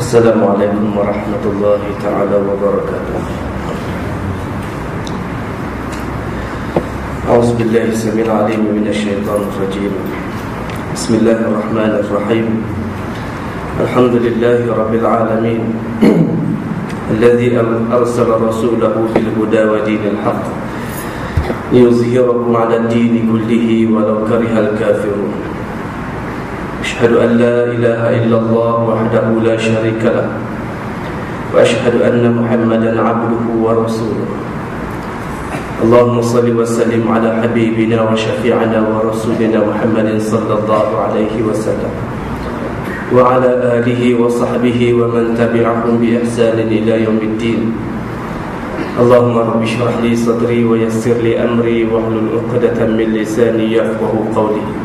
السلام عليكم ورحمة الله تعالى وبركاته. أعوذ بالله السميع العليم من الشيطان الرجيم. بسم الله الرحمن الرحيم. الحمد لله رب العالمين الذي أرسل رسوله بالهدى ودين الحق ليظهره على الدين كله ولو كره الكافرون. أشهد أن لا إله إلا الله وحده لا شريك له وأشهد أن محمدا عبده ورسوله. اللهم صل وسلم على حبيبنا وشفيعنا ورسولنا محمد صلى الله عليه وسلم وعلى آله وصحبه ومن تبعهم بإحسان إلى يوم الدين. اللهم رب اشرح لي صدري ويسر لي أمري واحلل عقدة من لساني يفقه قولي.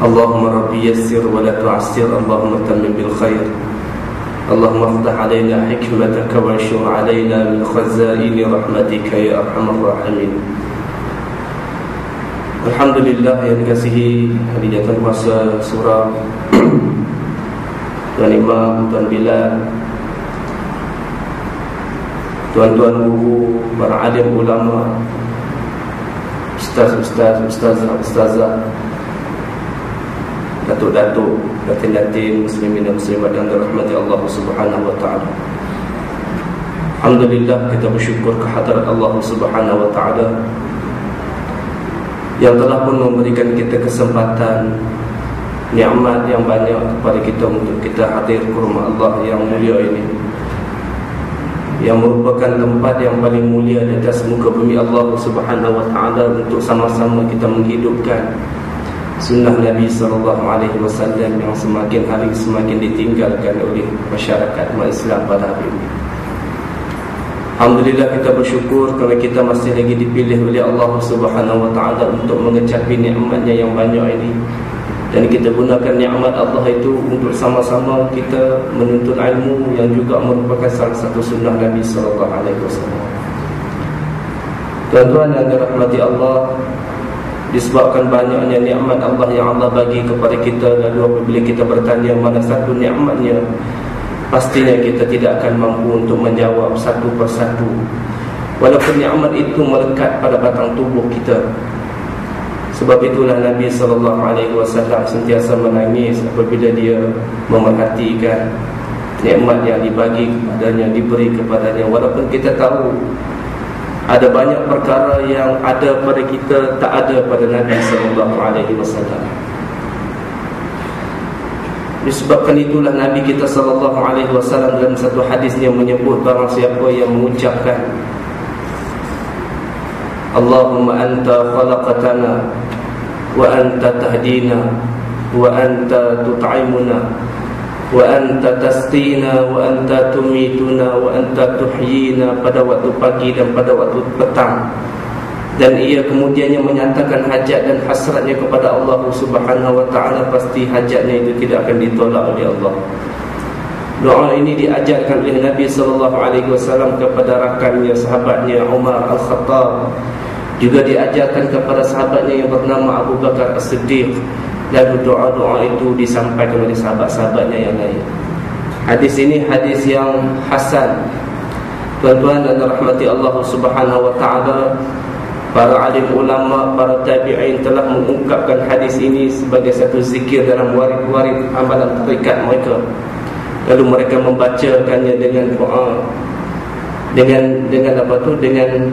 اللهم رب يسر ولا تعسر اللهم تمم بالخير اللهم افتح علينا حكمتك وانشر علينا من خزائن رحمتك يا ارحم الراحمين Alhamdulillah yang dikasihi hadiahkan puasa surah Tuan Imam, Tuan Bilal Tuan-tuan guru, para alim ulama Ustaz-ustaz, ustazah, ustazah Datuk-datuk, datin-datin muslimin dan muslimat yang dirahmati Allah Subhanahu wa taala. Alhamdulillah kita bersyukur kehadirat Allah Subhanahu wa taala yang telah pun memberikan kita kesempatan nikmat yang banyak kepada kita untuk kita hadir ke rumah Allah yang mulia ini yang merupakan tempat yang paling mulia di atas muka bumi Allah Subhanahu wa taala untuk sama-sama kita menghidupkan sunnah Nabi sallallahu alaihi wasallam yang semakin hari semakin ditinggalkan oleh masyarakat umat Islam pada hari ini. Alhamdulillah kita bersyukur kerana kita masih lagi dipilih oleh Allah Subhanahu wa taala untuk mengecapi nikmatnya yang banyak ini. Dan kita gunakan nikmat Allah itu untuk sama-sama kita menuntut ilmu yang juga merupakan salah satu sunnah Nabi sallallahu alaihi wasallam. Tuan-tuan yang dirahmati Allah, disebabkan banyaknya nikmat Allah yang Allah bagi kepada kita lalu apabila kita bertanya mana satu nikmatnya pastinya kita tidak akan mampu untuk menjawab satu persatu. Walaupun nikmat itu melekat pada batang tubuh kita. Sebab itulah Nabi wasallam sentiasa menangis apabila dia memerhatikan nikmat yang dibagi kepadanya diberi kepadanya. Walaupun kita tahu ada banyak perkara yang ada pada kita tak ada pada Nabi sallallahu alaihi wasallam. Disebabkan itulah Nabi kita sallallahu alaihi wasallam dalam satu hadisnya menyebut barang siapa yang mengucapkan Allahumma anta khalaqtana wa anta tahdina wa anta tut'imuna wa anta tumituna wa anta tuhyina pada waktu pagi dan pada waktu petang. Dan ia kemudiannya menyatakan hajat dan hasratnya kepada Allah Subhanahu wa taala pasti hajatnya itu tidak akan ditolak oleh Allah. Doa ini diajarkan oleh Nabi sallallahu alaihi wasallam kepada rakannya sahabatnya Umar Al-Khattab. Juga diajarkan kepada sahabatnya yang bernama Abu Bakar As-Siddiq Lalu doa-doa itu disampaikan oleh sahabat-sahabatnya yang lain. Hadis ini hadis yang hasan. Tuan-tuan dan rahmati Allah subhanahu wa ta'ala Para alim ulama, para tabi'in telah mengungkapkan hadis ini Sebagai satu zikir dalam warid-warid amalan terikat mereka. Lalu mereka membacakannya dengan doa dengan dengan apa tu? Dengan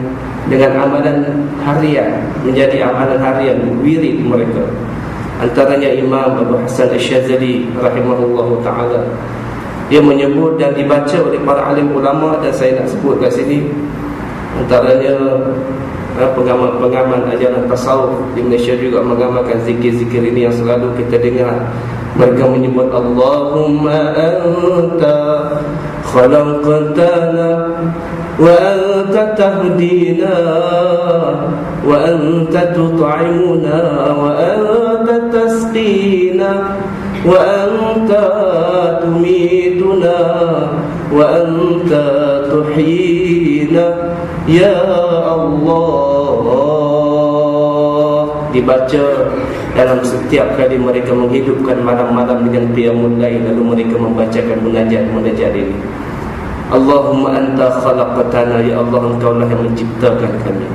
dengan amalan harian menjadi amalan harian wirid mereka Antaranya Imam Abu Hasan Al-Syazali rahimahullahu taala. Dia menyebut dan dibaca oleh para alim ulama dan saya nak sebut kat sini antaranya eh, pengamal-pengamal ajaran tasawuf di Malaysia juga mengamalkan zikir-zikir ini yang selalu kita dengar. Mereka menyebut Allahumma anta khalaqtana wa anta tahdina wa anta tut'imuna wa anta anta tumituna wa anta tuhyina ya Allah dibaca dalam setiap kali mereka menghidupkan malam-malam dengan qiyamul lail lalu mereka membacakan munajat-munajat ini. Allahumma anta khalaqtana ya Allah engkau lah yang menciptakan kami.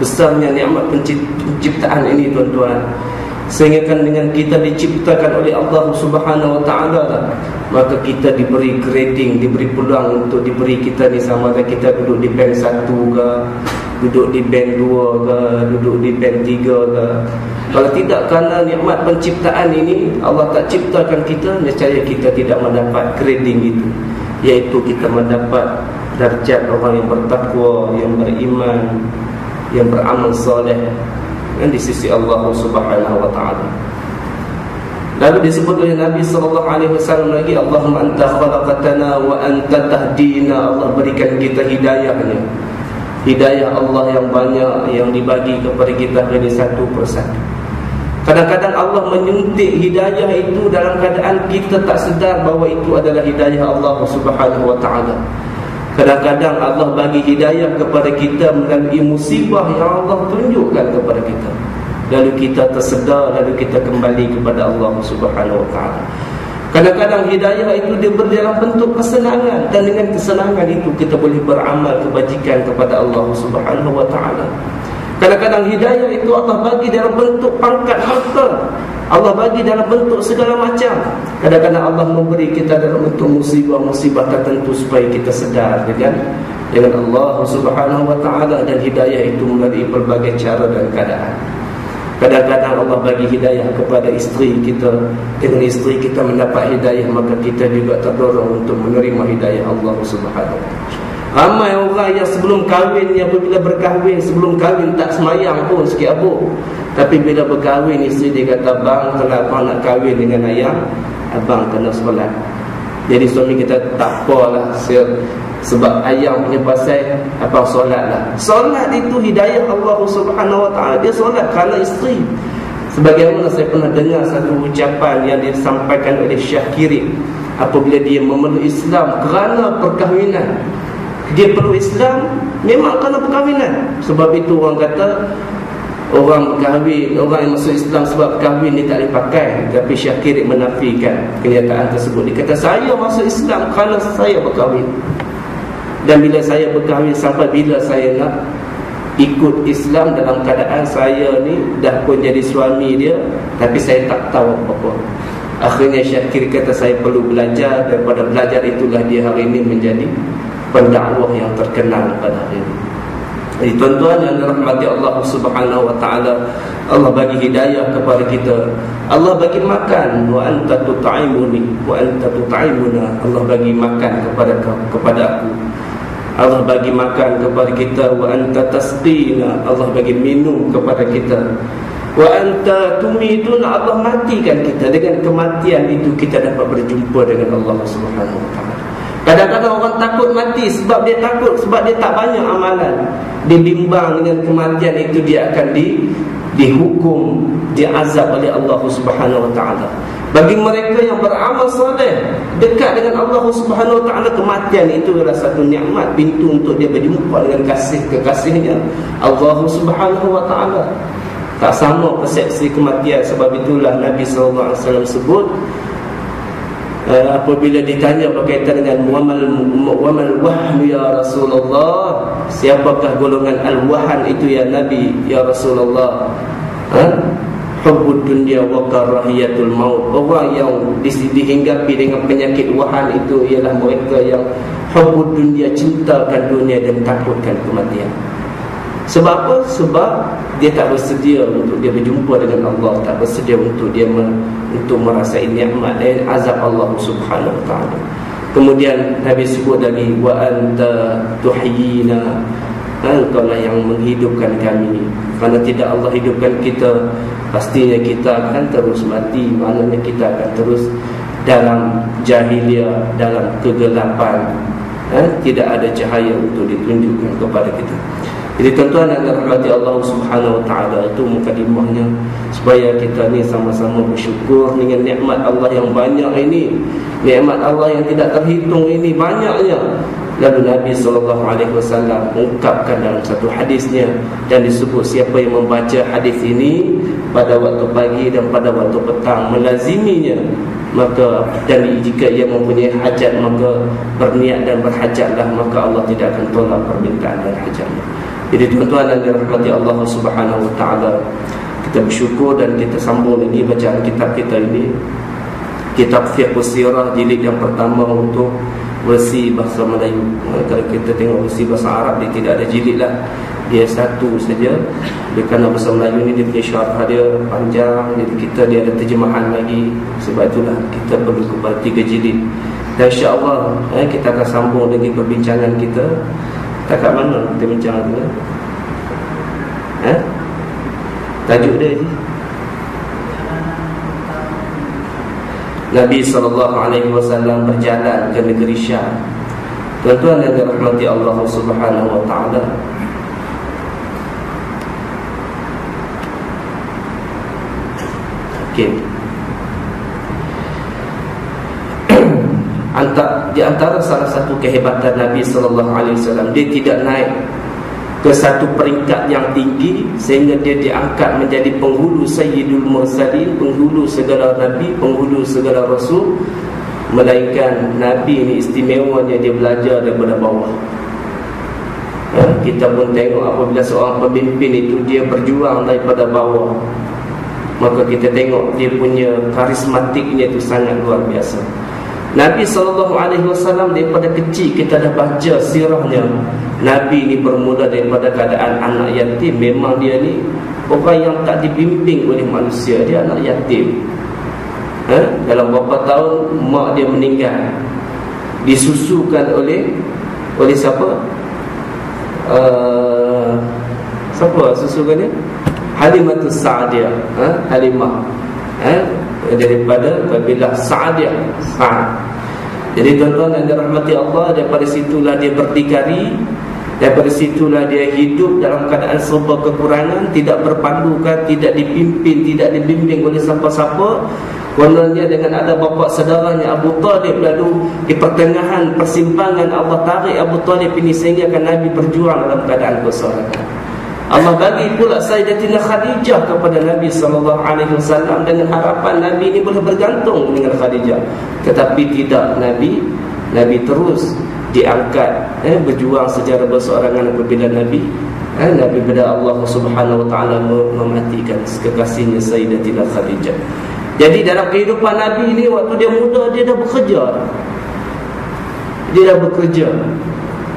Besarnya nikmat penciptaan ini tuan-tuan sehingga kan dengan kita diciptakan oleh Allah Subhanahu wa taala maka kita diberi grading diberi peluang untuk diberi kita ni sama ada kita duduk di band 1 ke duduk di band 2 ke duduk di band 3 ke. Kalau tidak kerana nikmat penciptaan ini Allah tak ciptakan kita nescaya kita tidak mendapat grading itu. Iaitu kita mendapat darjat orang yang bertakwa yang beriman yang beramal soleh yang di sisi Allah Subhanahu wa taala. Lalu disebut oleh Nabi sallallahu alaihi wasallam lagi Allahumma anta khalaqtana wa anta tahdina Allah berikan kita hidayahnya. Hidayah Allah yang banyak yang dibagi kepada kita dari satu persatu. Kadang-kadang Allah menyuntik hidayah itu dalam keadaan kita tak sedar bahawa itu adalah hidayah Allah Subhanahu wa taala. Kadang-kadang Allah bagi hidayah kepada kita melalui musibah yang Allah tunjukkan kepada kita. Lalu kita tersedar, lalu kita kembali kepada Allah Subhanahu Wa Taala. Kadang-kadang hidayah itu dia dalam bentuk kesenangan dan dengan kesenangan itu kita boleh beramal kebajikan kepada Allah Subhanahu Wa Taala. Kadang-kadang hidayah itu Allah bagi dalam bentuk pangkat harta. Allah bagi dalam bentuk segala macam. Kadang-kadang Allah memberi kita dalam bentuk musibah-musibah tertentu Supaya kita sedar dengan Dengan Allah subhanahu wa ta'ala Dan hidayah itu melalui berbagai cara dan keadaan. Kadang-kadang Allah bagi hidayah kepada isteri kita. Dengan isteri kita mendapat hidayah Maka kita juga terdorong untuk menerima hidayah Allah subhanahu wa ta'ala Ramai orang yang sebelum kahwin ni apabila berkahwin sebelum kahwin tak semayang pun sikit apa. Tapi bila berkahwin isteri dia kata bang kenapa nak kahwin dengan ayah? Abang kena solat. Jadi suami kita tak apalah sebab ayah punya pasal abang solat lah. Solat itu hidayah Allah Taala. Dia solat kerana isteri. Sebagaimana saya pernah dengar satu ucapan yang disampaikan oleh Syekh Kiri apabila dia memeluk Islam kerana perkahwinan dia perlu Islam memang kena perkahwinan. Sebab itu orang kata orang berkahwin orang yang masuk Islam sebab berkahwin dia tak boleh pakai. Tapi Syakir menafikan kenyataan tersebut. Dia kata saya masuk Islam kerana saya berkahwin. Dan bila saya berkahwin sampai bila saya nak ikut Islam dalam keadaan saya ni dah pun jadi suami dia tapi saya tak tahu apa-apa. Akhirnya Syakir kata saya perlu belajar daripada belajar itulah dia hari ini menjadi pendakwah yang terkenal pada hari ini. Tuan-tuan yang dirahmati Allah Subhanahu wa taala, Allah bagi hidayah kepada kita. Allah bagi makan wa anta tut'imuni wa anta tut'imuna. Allah bagi makan kepada kepada aku. Allah bagi makan kepada kita wa anta tasqina. Allah bagi minum kepada kita. Wa anta tumituna. Allah matikan kita dengan kematian itu kita dapat berjumpa dengan Allah Subhanahu wa taala. Kadang-kadang orang takut mati sebab dia takut sebab dia tak banyak amalan. Dibimbang dengan kematian itu dia akan di dihukum, diazab oleh Allah Subhanahu wa taala. Bagi mereka yang beramal soleh dekat dengan Allah Subhanahu wa taala kematian itu adalah satu nikmat pintu untuk dia berjumpa dengan kasih kekasihnya Allah Subhanahu wa taala. Tak sama persepsi kematian sebab itulah Nabi sallallahu alaihi wasallam sebut uh, apabila ditanya berkaitan dengan wamal wamal wahm ya Rasulullah siapakah golongan al-wahan itu ya Nabi ya Rasulullah? Ha? Hubbud dunya wa karahiyatul maut. Orang yang dihinggapi dengan penyakit wahan itu ialah mereka yang hubbud dunya cintakan dunia dan takutkan kematian. Sebab apa? Sebab dia tak bersedia untuk dia berjumpa dengan Allah, tak bersedia untuk dia men, untuk merasai nikmat dan azab Allah Subhanahu wa taala. Kemudian Nabi sebut lagi wa anta tuhyina Engkau lah yang menghidupkan kami Kerana tidak Allah hidupkan kita Pastinya kita akan terus mati Maknanya kita akan terus Dalam jahiliah Dalam kegelapan ha? Tidak ada cahaya untuk ditunjukkan kepada kita jadi tuan-tuan dan rahmati Allah Subhanahu wa taala itu mukadimahnya supaya kita ni sama-sama bersyukur dengan nikmat Allah yang banyak ini. Nikmat Allah yang tidak terhitung ini banyaknya. Lalu Nabi SAW mengungkapkan dalam satu hadisnya Dan disebut siapa yang membaca hadis ini Pada waktu pagi dan pada waktu petang Melaziminya. Maka dan jika ia mempunyai hajat Maka berniat dan berhajatlah Maka Allah tidak akan tolak permintaan dan hajatnya Jadi tuan-tuan dan dirahmati Allah Subhanahu Wa Taala. Kita bersyukur dan kita sambung lagi bacaan kitab kita ini. Kitab Fiqh Sirah jilid yang pertama untuk versi bahasa Melayu. Kalau kita tengok versi bahasa Arab dia tidak ada jilid lah. Dia satu saja. Dia kerana bahasa Melayu ni dia punya syarah dia panjang. Jadi kita dia ada terjemahan lagi. Sebab itulah kita perlu kepada tiga jilid. Dan insyaAllah eh, kita akan sambung lagi perbincangan kita tak kat mana kita bincang tu eh? eh? tajuk dia je Nabi SAW berjalan ke negeri Syam Tuan-tuan yang dirahmati Allah Subhanahu Wa Taala. Okay. Antara, di antara salah satu kehebatan Nabi Sallallahu Alaihi Wasallam dia tidak naik ke satu peringkat yang tinggi sehingga dia diangkat menjadi penghulu Sayyidul Mursalin, penghulu segala nabi, penghulu segala rasul. Melainkan nabi ini istimewanya dia belajar daripada bawah. Ya, kita pun tengok apabila seorang pemimpin itu dia berjuang daripada bawah. Maka kita tengok dia punya karismatiknya itu sangat luar biasa. Nabi SAW daripada kecil kita dah baca sirahnya Nabi ni bermula daripada keadaan anak yatim Memang dia ni orang yang tak dibimbing oleh manusia Dia anak yatim ha? Dalam beberapa tahun mak dia meninggal Disusukan oleh Oleh siapa? Uh, siapa susukan dia? Halimatus Sa'adiyah ha? Halimah ha? Daripada kabilah Sa'adiyah Sa'ad jadi tuan-tuan yang dirahmati Allah daripada situlah dia berdikari daripada situlah dia hidup dalam keadaan serba kekurangan tidak berpandukan tidak dipimpin tidak dibimbing oleh siapa-siapa. Kononnya dengan ada bapa saudaranya Abu Talib lalu di pertengahan persimpangan Allah tarik Abu Talib ini sehingga kan Nabi berjuang dalam keadaan kesorangan Allah bagi pula Sayyidatina Khadijah kepada Nabi wasallam dengan harapan Nabi ini boleh bergantung dengan Khadijah. Tetapi tidak Nabi Nabi terus diangkat eh, berjuang secara berseorangan apabila Nabi eh, Nabi pada Allah Subhanahu wa taala mematikan kekasihnya Sayyidatina Khadijah. Jadi dalam kehidupan Nabi ini waktu dia muda dia dah bekerja. Dia dah bekerja.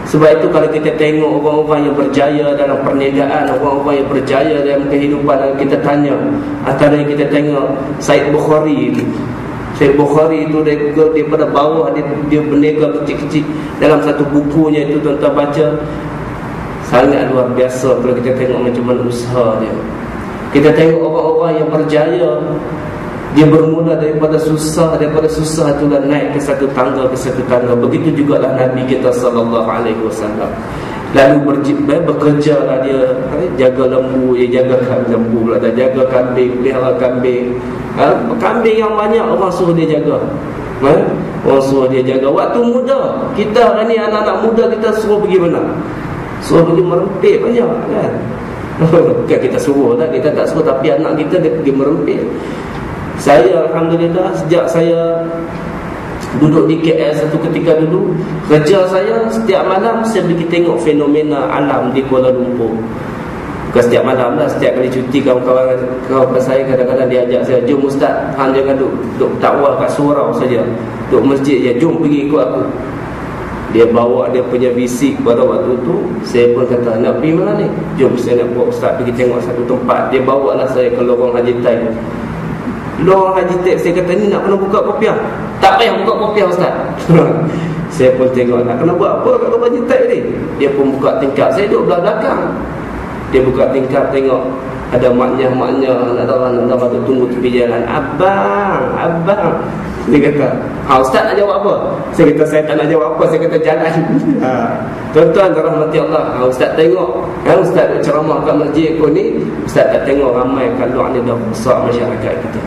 Sebab itu kalau kita tengok orang-orang yang berjaya dalam perniagaan, orang-orang yang berjaya dalam kehidupan kita tanya, antara yang kita tengok Said Bukhari itu. Said Bukhari itu dia, daripada bawah dia, dia berniaga kecil-kecil dalam satu bukunya itu tuan-tuan baca sangat luar biasa kalau kita tengok macam mana usaha dia. Kita tengok orang-orang yang berjaya dia bermula daripada susah Daripada susah itulah naik ke satu tangga Ke satu tangga. Begitu juga lah Nabi kita wasallam. Lalu berjib, eh, bekerja lah dia Jaga lembu Dia jaga lembu Dan jaga kambing Pelihara kambing. Ha? Kambing yang banyak Orang suruh dia jaga. Ha? Orang suruh dia jaga. Waktu muda Kita ni anak-anak muda Kita suruh pergi mana? Suruh pergi merempit banyak kan? Bukan kita suruh lah Kita tak suruh Tapi anak kita dia pergi merempit saya Alhamdulillah sejak saya duduk di KL satu ketika dulu kerja saya setiap malam saya pergi tengok fenomena alam di Kuala Lumpur. Bukan setiap malam lah setiap kali cuti kawan-kawan kawan saya kadang-kadang diajak saya jom ustaz hang jangan duduk, duduk takwal kat surau saja. Duduk masjid je jom pergi ikut aku. Dia bawa dia punya bisik pada waktu tu saya pun kata nak pergi mana ni? Jom saya nak buat ustaz pergi tengok satu tempat. Dia bawa lah saya ke lorong Haji Tai Luar Haji Tek Saya kata ni nak kena buka kopiah. Tak payah buka kopiah Ustaz. Saya pun tengok nak kena buat apa kat Haji Tek ni? Dia pun buka tingkap. Saya duduk belah belakang. Dia buka tingkap tengok. Ada maknya-maknya Ada orang-orang tu tunggu tepi jalan. Abang Abang. Dia kata, ha, Ustaz nak jawab apa? Saya kata, saya tak nak jawab apa. Saya kata, jalan. Ha. Tuan-tuan, rahmati Allah. Ha, Ustaz tengok. Ha, Ustaz ceramah kat masjid aku ni Ustaz tak tengok ramai Kalau ni dah besar masyarakat kita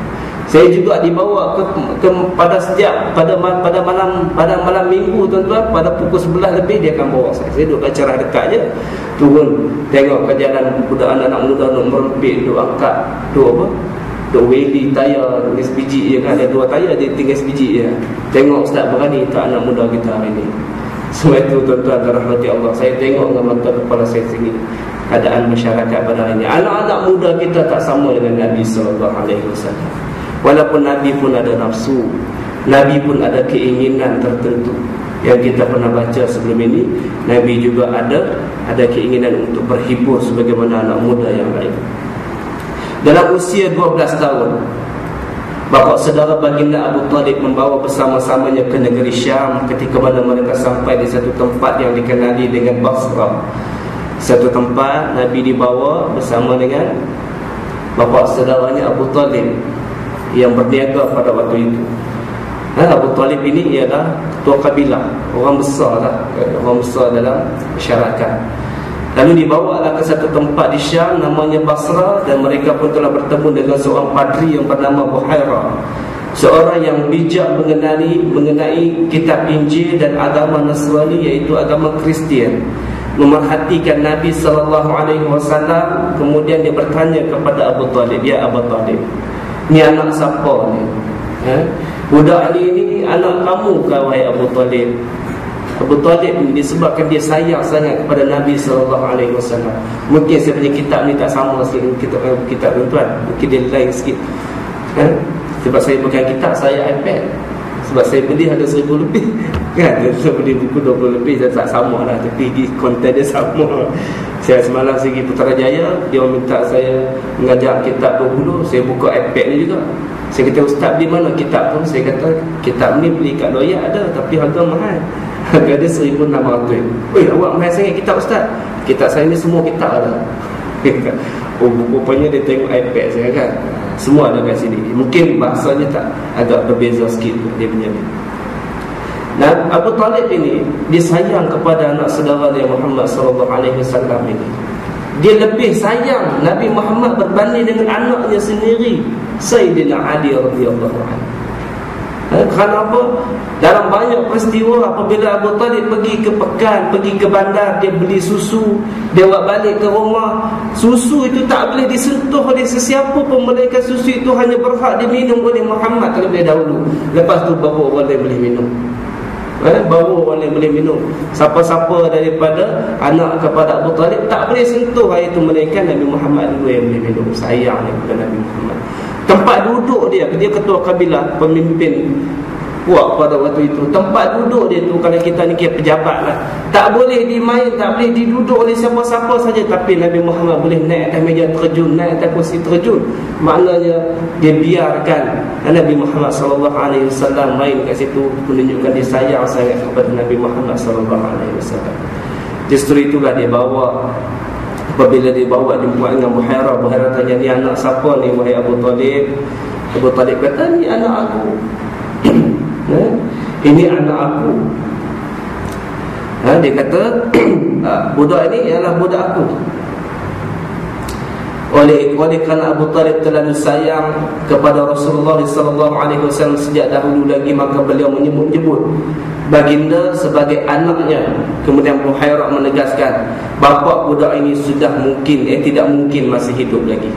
Saya juga dibawa ke, ke pada setiap pada pada malam pada malam minggu tuan-tuan pada pukul 11 lebih dia akan bawa saya. Saya duduk acara dekat je. Turun tengok ke jalan budak anak-anak muda nak merempit duk angkat duk apa? Duk wheelie tayar sebiji je kan ada dua tayar dia tinggal sebiji je. Tengok ustaz berani tak anak muda kita hari ni. Semua itu tuan-tuan dan rahmati Allah Saya tengok dengan mata kepala saya sendiri Keadaan masyarakat pada hari ini Anak-anak muda kita tak sama dengan Nabi SAW Walaupun Nabi pun ada nafsu Nabi pun ada keinginan tertentu. Yang kita pernah baca sebelum ini Nabi juga ada Ada keinginan untuk berhibur Sebagaimana anak muda yang lain. Dalam usia 12 tahun Bapa saudara baginda Abu Talib membawa bersama-samanya ke negeri Syam ketika mana mereka sampai di satu tempat yang dikenali dengan Basra. Satu tempat Nabi dibawa bersama dengan bapa saudaranya Abu Talib yang berniaga pada waktu itu. Ha, Abu Talib ini ialah ketua kabilah, orang besar lah, orang besar dalam masyarakat. Lalu dibawalah ke satu tempat di Syam namanya Basra dan mereka pun telah bertemu dengan seorang padri yang bernama Buhaira. Seorang yang bijak mengenali mengenai kitab Injil dan agama Nasrani iaitu agama Kristian. Memerhatikan Nabi sallallahu alaihi wasallam kemudian dia bertanya kepada Abu Talib, "Ya Abu Talib, ni anak siapa ni?" Ha? Budak ni ni anak kamu ke wahai Abu Talib? Abu Talib ni disebabkan dia sayang sangat kepada Nabi sallallahu alaihi wasallam. Mungkin saya punya kitab ni tak sama sikit kita punya kitab tuan. Mungkin dia lain sikit. Kan? Sebab saya pegang kitab saya iPad. Sebab saya beli ada seribu lebih. Kan? Saya beli buku dua puluh lebih Saya tak sama lah. Tapi konten dia sama Saya semalam segi Putrajaya Dia minta saya Mengajar kitab 20 Saya buka iPad ni juga. Saya kata Ustaz di mana kitab tu? Saya kata Kitab ni beli kat doya ada Tapi harga mahal. Harga dia RM1,600 Weh awak mahal sangat kitab Ustaz. Kitab saya ni semua kitab ada Oh rupanya dia tengok iPad saya kan Semua ada kat sini. Mungkin bahasanya tak Agak berbeza sikit Dia punya ni. Dan Abu Talib ini Dia sayang kepada anak saudara dia Muhammad SAW ini. Dia lebih sayang Nabi Muhammad berbanding dengan anaknya sendiri Sayyidina Ali radhiyallahu anhu Eh, kerana apa? Dalam banyak peristiwa apabila Abu Talib pergi ke pekan, pergi ke bandar, dia beli susu, dia buat balik ke rumah. Susu itu tak boleh disentuh oleh sesiapa pun melainkan susu itu hanya berhak diminum oleh Muhammad terlebih dahulu. Lepas tu baru boleh boleh minum. Eh, baru boleh boleh minum. Siapa-siapa daripada anak kepada Abu Talib tak boleh sentuh air itu melainkan Nabi Muhammad dulu yang boleh minum. Sayang kepada Nabi Muhammad. Tempat duduk dia Dia ketua kabilah Pemimpin kuat pada waktu itu. Tempat duduk dia tu Kalau kita ni kira pejabat lah. Tak boleh dimain Tak boleh diduduk oleh siapa-siapa saja. Tapi Nabi Muhammad boleh naik atas meja terjun Naik atas kursi terjun. Maknanya Dia biarkan Nabi Muhammad SAW main kat situ Menunjukkan dia sayang sangat kepada Nabi Muhammad SAW Justru itulah dia bawa Apabila dia bawa jumpa dengan Buhaira Buhaira tanya ni anak siapa ni Wahai Abu Talib? Abu Talib kata ni anak aku. Eh? Ini anak aku. Ha, Dia kata ah, Budak ini ialah budak aku oleh oleh kerana Abu Talib terlalu sayang kepada Rasulullah sallallahu alaihi wasallam sejak dahulu lagi maka beliau menyebut-nyebut baginda sebagai anaknya. Kemudian Buhairah menegaskan bapa budak ini sudah mungkin eh tidak mungkin masih hidup lagi.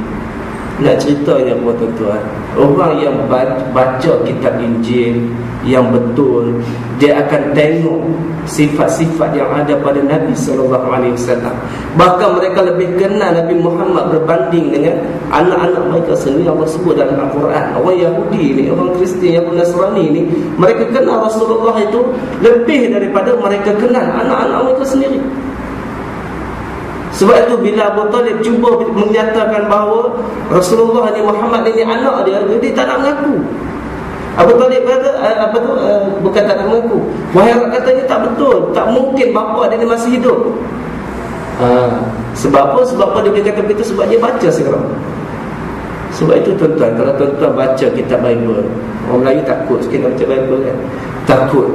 Nak ceritanya buat tuan-tuan Orang yang baca kitab Injil Yang betul Dia akan tengok Sifat-sifat yang ada pada Nabi SAW Bahkan mereka lebih kenal Nabi Muhammad berbanding dengan Anak-anak mereka sendiri. Allah sebut dalam Al-Quran Orang Yahudi ni Orang Kristian yang Nasrani ni Mereka kenal Rasulullah itu Lebih daripada mereka kenal Anak-anak mereka sendiri. Sebab itu bila Abu Talib cuba menyatakan bahawa Rasulullah ni Muhammad ini anak dia, dia tak nak mengaku. Abu Talib kata eh, apa tu uh, bukan tak mengaku. Wahai katanya tak betul, tak mungkin bapa dia ni masih hidup. Ha, sebab apa? Sebab apa dia kata begitu? Sebab dia baca sekarang. Sebab itu tuan-tuan, kalau tuan-tuan baca kitab Bible, orang Melayu takut sikit nak baca Bible kan. Takut.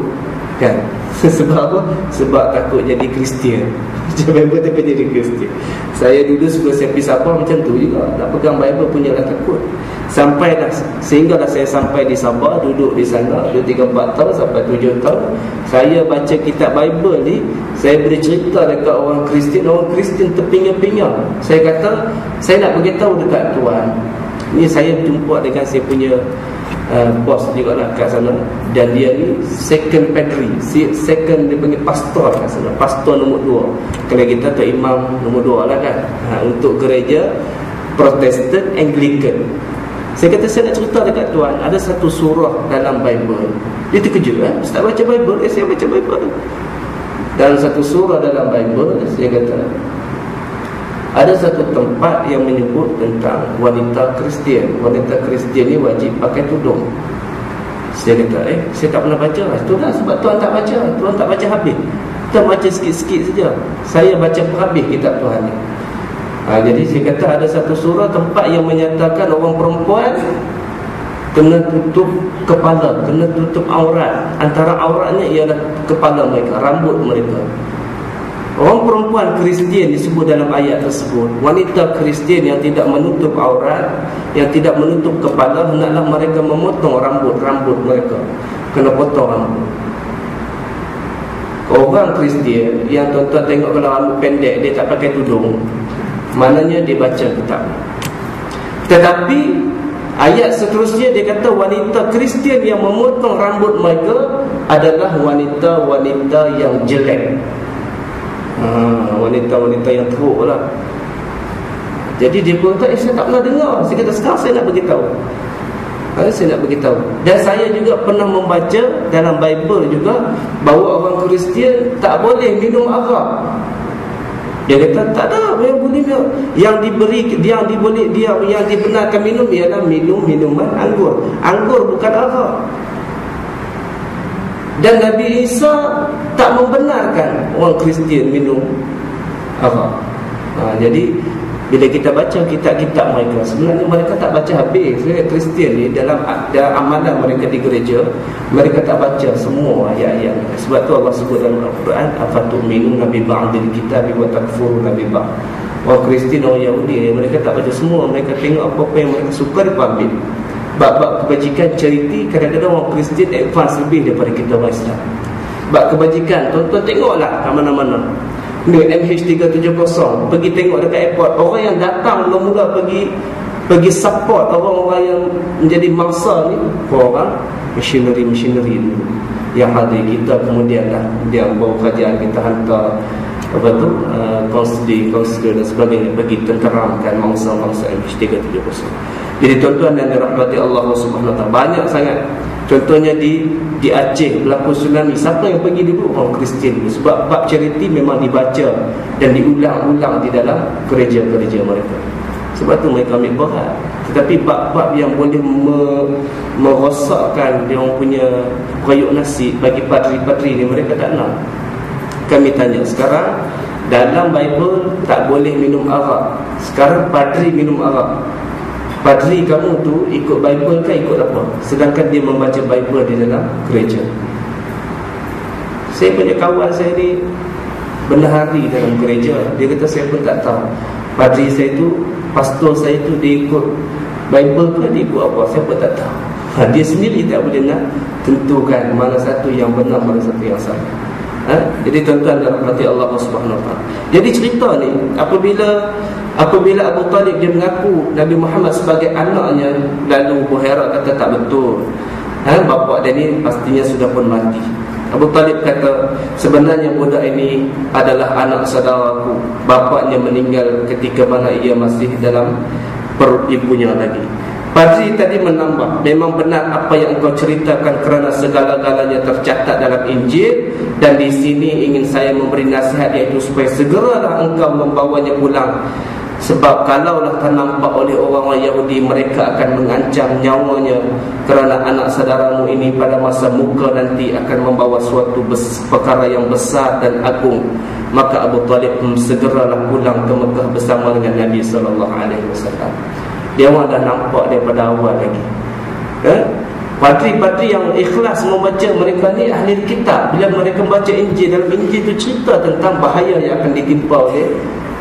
Kan? Sebab apa? Sebab takut jadi Kristian. Baca Bible tapi jadi Kristian Saya dulu suka saya pergi Sabah macam tu juga. Nak pegang Bible punya lah takut. Sampai dah Sehinggalah saya sampai di Sabah Duduk di sana Duduk 3-4 tahun Sampai 7 tahun. Saya baca kitab Bible ni Saya boleh cerita dekat orang Kristian. Orang Kristian terpinga-pinga. Saya kata Saya nak beritahu dekat Tuhan Ini saya jumpa dengan saya punya uh, bos juga lah kat sana. Dan dia ni second padri second dia panggil pastor kat sana. Pastor nombor dua. Kalau kita tu imam nombor dua lah kan. Ha, untuk gereja protestant anglican. Saya kata saya nak cerita dekat tuan ada satu surah dalam bible. Dia terkejut eh? Ustaz baca bible? Eh, saya baca bible. Dalam satu surah dalam bible saya kata ada satu tempat yang menyebut tentang wanita Kristian. Wanita Kristian ni wajib pakai tudung. Saya kata, eh, saya tak pernah baca. Itulah sebab Tuhan tak baca. Tuhan tak baca habis. Tuhan baca sikit-sikit saja. Saya baca habis kitab Tuhan ni. Ha, jadi saya kata ada satu surah tempat yang menyatakan orang perempuan kena tutup kepala, kena tutup aurat. Antara auratnya ialah kepala mereka, rambut mereka. Orang perempuan Kristian disebut dalam ayat tersebut Wanita Kristian yang tidak menutup aurat Yang tidak menutup kepala Hendaklah mereka memotong rambut-rambut mereka. Kena potong rambut. Orang Kristian Yang tuan-tuan tengok kalau rambut pendek Dia tak pakai tudung. Maknanya dia baca kitab. Tetapi Ayat seterusnya dia kata wanita Kristian yang memotong rambut mereka adalah wanita-wanita yang jelek ha, Wanita-wanita yang teruk lah Jadi dia pun kata Eh saya tak pernah dengar Saya kata sekarang saya nak beritahu ha, Saya nak beritahu Dan saya juga pernah membaca Dalam Bible juga Bahawa orang Kristian Tak boleh minum arak dia kata tak ada yang boleh minum. Yang diberi yang diboleh dia yang dibenarkan minum ialah minum minuman anggur. Anggur bukan arak. Dan Nabi Isa tak membenarkan orang Kristian minum. Apa. Ha, jadi bila kita baca kitab-kitab mereka sebenarnya mereka tak baca habis. Eh, Kristian ni dalam ada amalan mereka di gereja mereka tak baca semua ayat-ayat sebab tu Allah sebut dalam Al-Quran afatu'minu nabi ba'dil kitab wa takfuru nabi ba' orang Kristian orang Yahudi mereka tak baca semua. Mereka tengok apa-apa yang mereka suka dia ambil bab-bab kebajikan charity kadang-kadang orang Kristian advance lebih daripada kita orang Islam. Bab kebajikan tuan-tuan tengoklah kat mana-mana. Ni MH370 pergi tengok dekat airport. Orang yang datang mula-mula pergi pergi support orang-orang yang menjadi mangsa ni orang machinery-machinery ni. Yang hadir kita kemudian lah dia bawa kerajaan kita hantar apa tu uh, konsul konsul dan sebagainya bagi tenteramkan mangsa-mangsa MH370 jadi tuan-tuan dan dirahmati Allah Subhanahu Wa Taala banyak sangat. Contohnya di di Aceh berlaku tsunami. Siapa yang pergi dulu orang Kristian sebab bab charity memang dibaca dan diulang-ulang di dalam gereja-gereja mereka. Sebab tu mereka ambil berat. Tetapi bab-bab yang boleh me, merosakkan dia orang punya perayuk nasi bagi padri-padri ni mereka tak nak. Kami tanya sekarang dalam Bible tak boleh minum arak. Sekarang padri minum arak. Padri kamu tu ikut Bible kan ikut apa? Sedangkan dia membaca Bible di dalam gereja. Saya punya kawan saya ni Benahari dalam gereja Dia kata saya pun tak tahu Padri saya tu Pastor saya tu dia ikut Bible ke dia ikut apa Saya pun tak tahu ha, Dia sendiri tak boleh nak Tentukan mana satu yang benar Mana satu yang salah ha? Jadi tuan-tuan dalam hati Allah SWT Jadi cerita ni Apabila Apabila Abu Talib dia mengaku Nabi Muhammad sebagai anaknya Lalu Buhaira kata tak betul. Ha, Bapa dia ni pastinya sudah pun mati. Abu Talib kata Sebenarnya budak ini adalah anak saudaraku. Bapaknya meninggal ketika mana ia masih dalam perut ibunya lagi. Padri tadi menambah Memang benar apa yang engkau ceritakan Kerana segala-galanya tercatat dalam Injil Dan di sini ingin saya memberi nasihat Iaitu supaya segeralah engkau membawanya pulang sebab kalaulah ternampak oleh orang-orang Yahudi Mereka akan mengancam nyawanya Kerana anak saudaramu ini pada masa muka nanti Akan membawa suatu perkara yang besar dan agung. Maka Abu Talib segeralah pulang ke Mekah bersama dengan Nabi SAW Dia orang dah nampak daripada awal lagi. Eh? Padri-padri yang ikhlas membaca mereka ni ahli kitab. Bila mereka membaca Injil Dalam Injil itu cerita tentang bahaya yang akan ditimpa oleh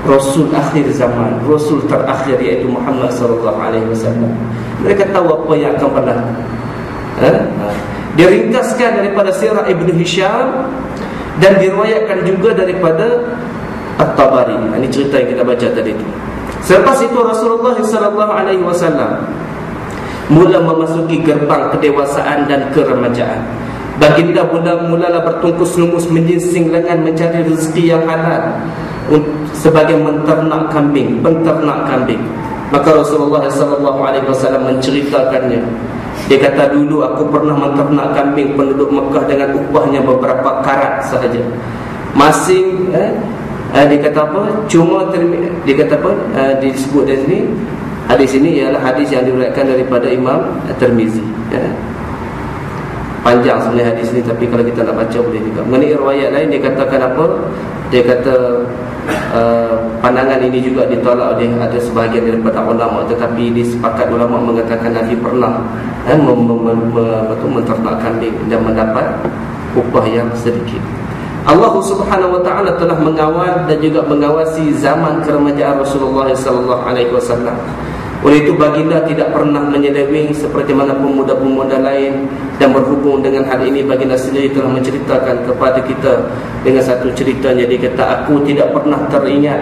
Rasul akhir zaman Rasul terakhir iaitu Muhammad SAW Mereka tahu apa yang akan berlaku ha? ha. Dia ringkaskan daripada sirah Ibn Hisham Dan diriwayatkan juga daripada At-Tabari Ini cerita yang kita baca tadi itu Selepas itu Rasulullah SAW mula memasuki gerbang kedewasaan dan keremajaan. Baginda mula mulalah bertungkus lumus menjinsing lengan mencari rezeki yang halal sebagai menternak kambing, penternak kambing. Maka Rasulullah sallallahu alaihi wasallam menceritakannya. Dia kata dulu aku pernah menternak kambing penduduk Mekah dengan upahnya beberapa karat sahaja. Masing eh, eh dia kata apa? Cuma dia kata apa? Eh, disebut di sini Hadis ini ialah hadis yang diriwayatkan daripada Imam At-Tirmizi ya. Panjang sebenarnya hadis ini tapi kalau kita nak baca boleh juga. Mengenai riwayat lain dia katakan apa? Dia kata uh, pandangan ini juga ditolak oleh ada sebahagian daripada ulama tetapi disepakati ulama mengatakan Nabi pernah eh, mem, mem, mem, menternak kambing dan mendapat upah yang sedikit. Allah Subhanahu wa taala telah mengawal dan juga mengawasi zaman keremajaan Rasulullah sallallahu alaihi wasallam. Oleh itu baginda tidak pernah menyeleweng seperti mana pemuda-pemuda lain dan berhubung dengan hal ini baginda sendiri telah menceritakan kepada kita dengan satu ceritanya. Dia kata aku tidak pernah teringat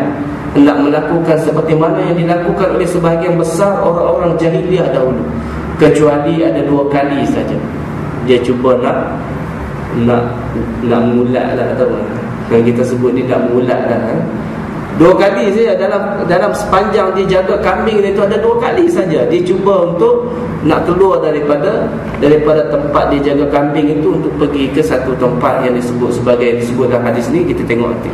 hendak melakukan seperti mana yang dilakukan oleh sebahagian besar orang-orang jahiliah dahulu. Kecuali ada dua kali saja. Dia cuba nak nak nak mulat lah atau yang kita sebut ni nak mulat lah eh? Dua kali saja dalam dalam sepanjang dia jaga kambing itu ada dua kali saja dia cuba untuk nak keluar daripada daripada tempat dia jaga kambing itu untuk pergi ke satu tempat yang disebut sebagai disebut dalam hadis ni kita tengok nanti.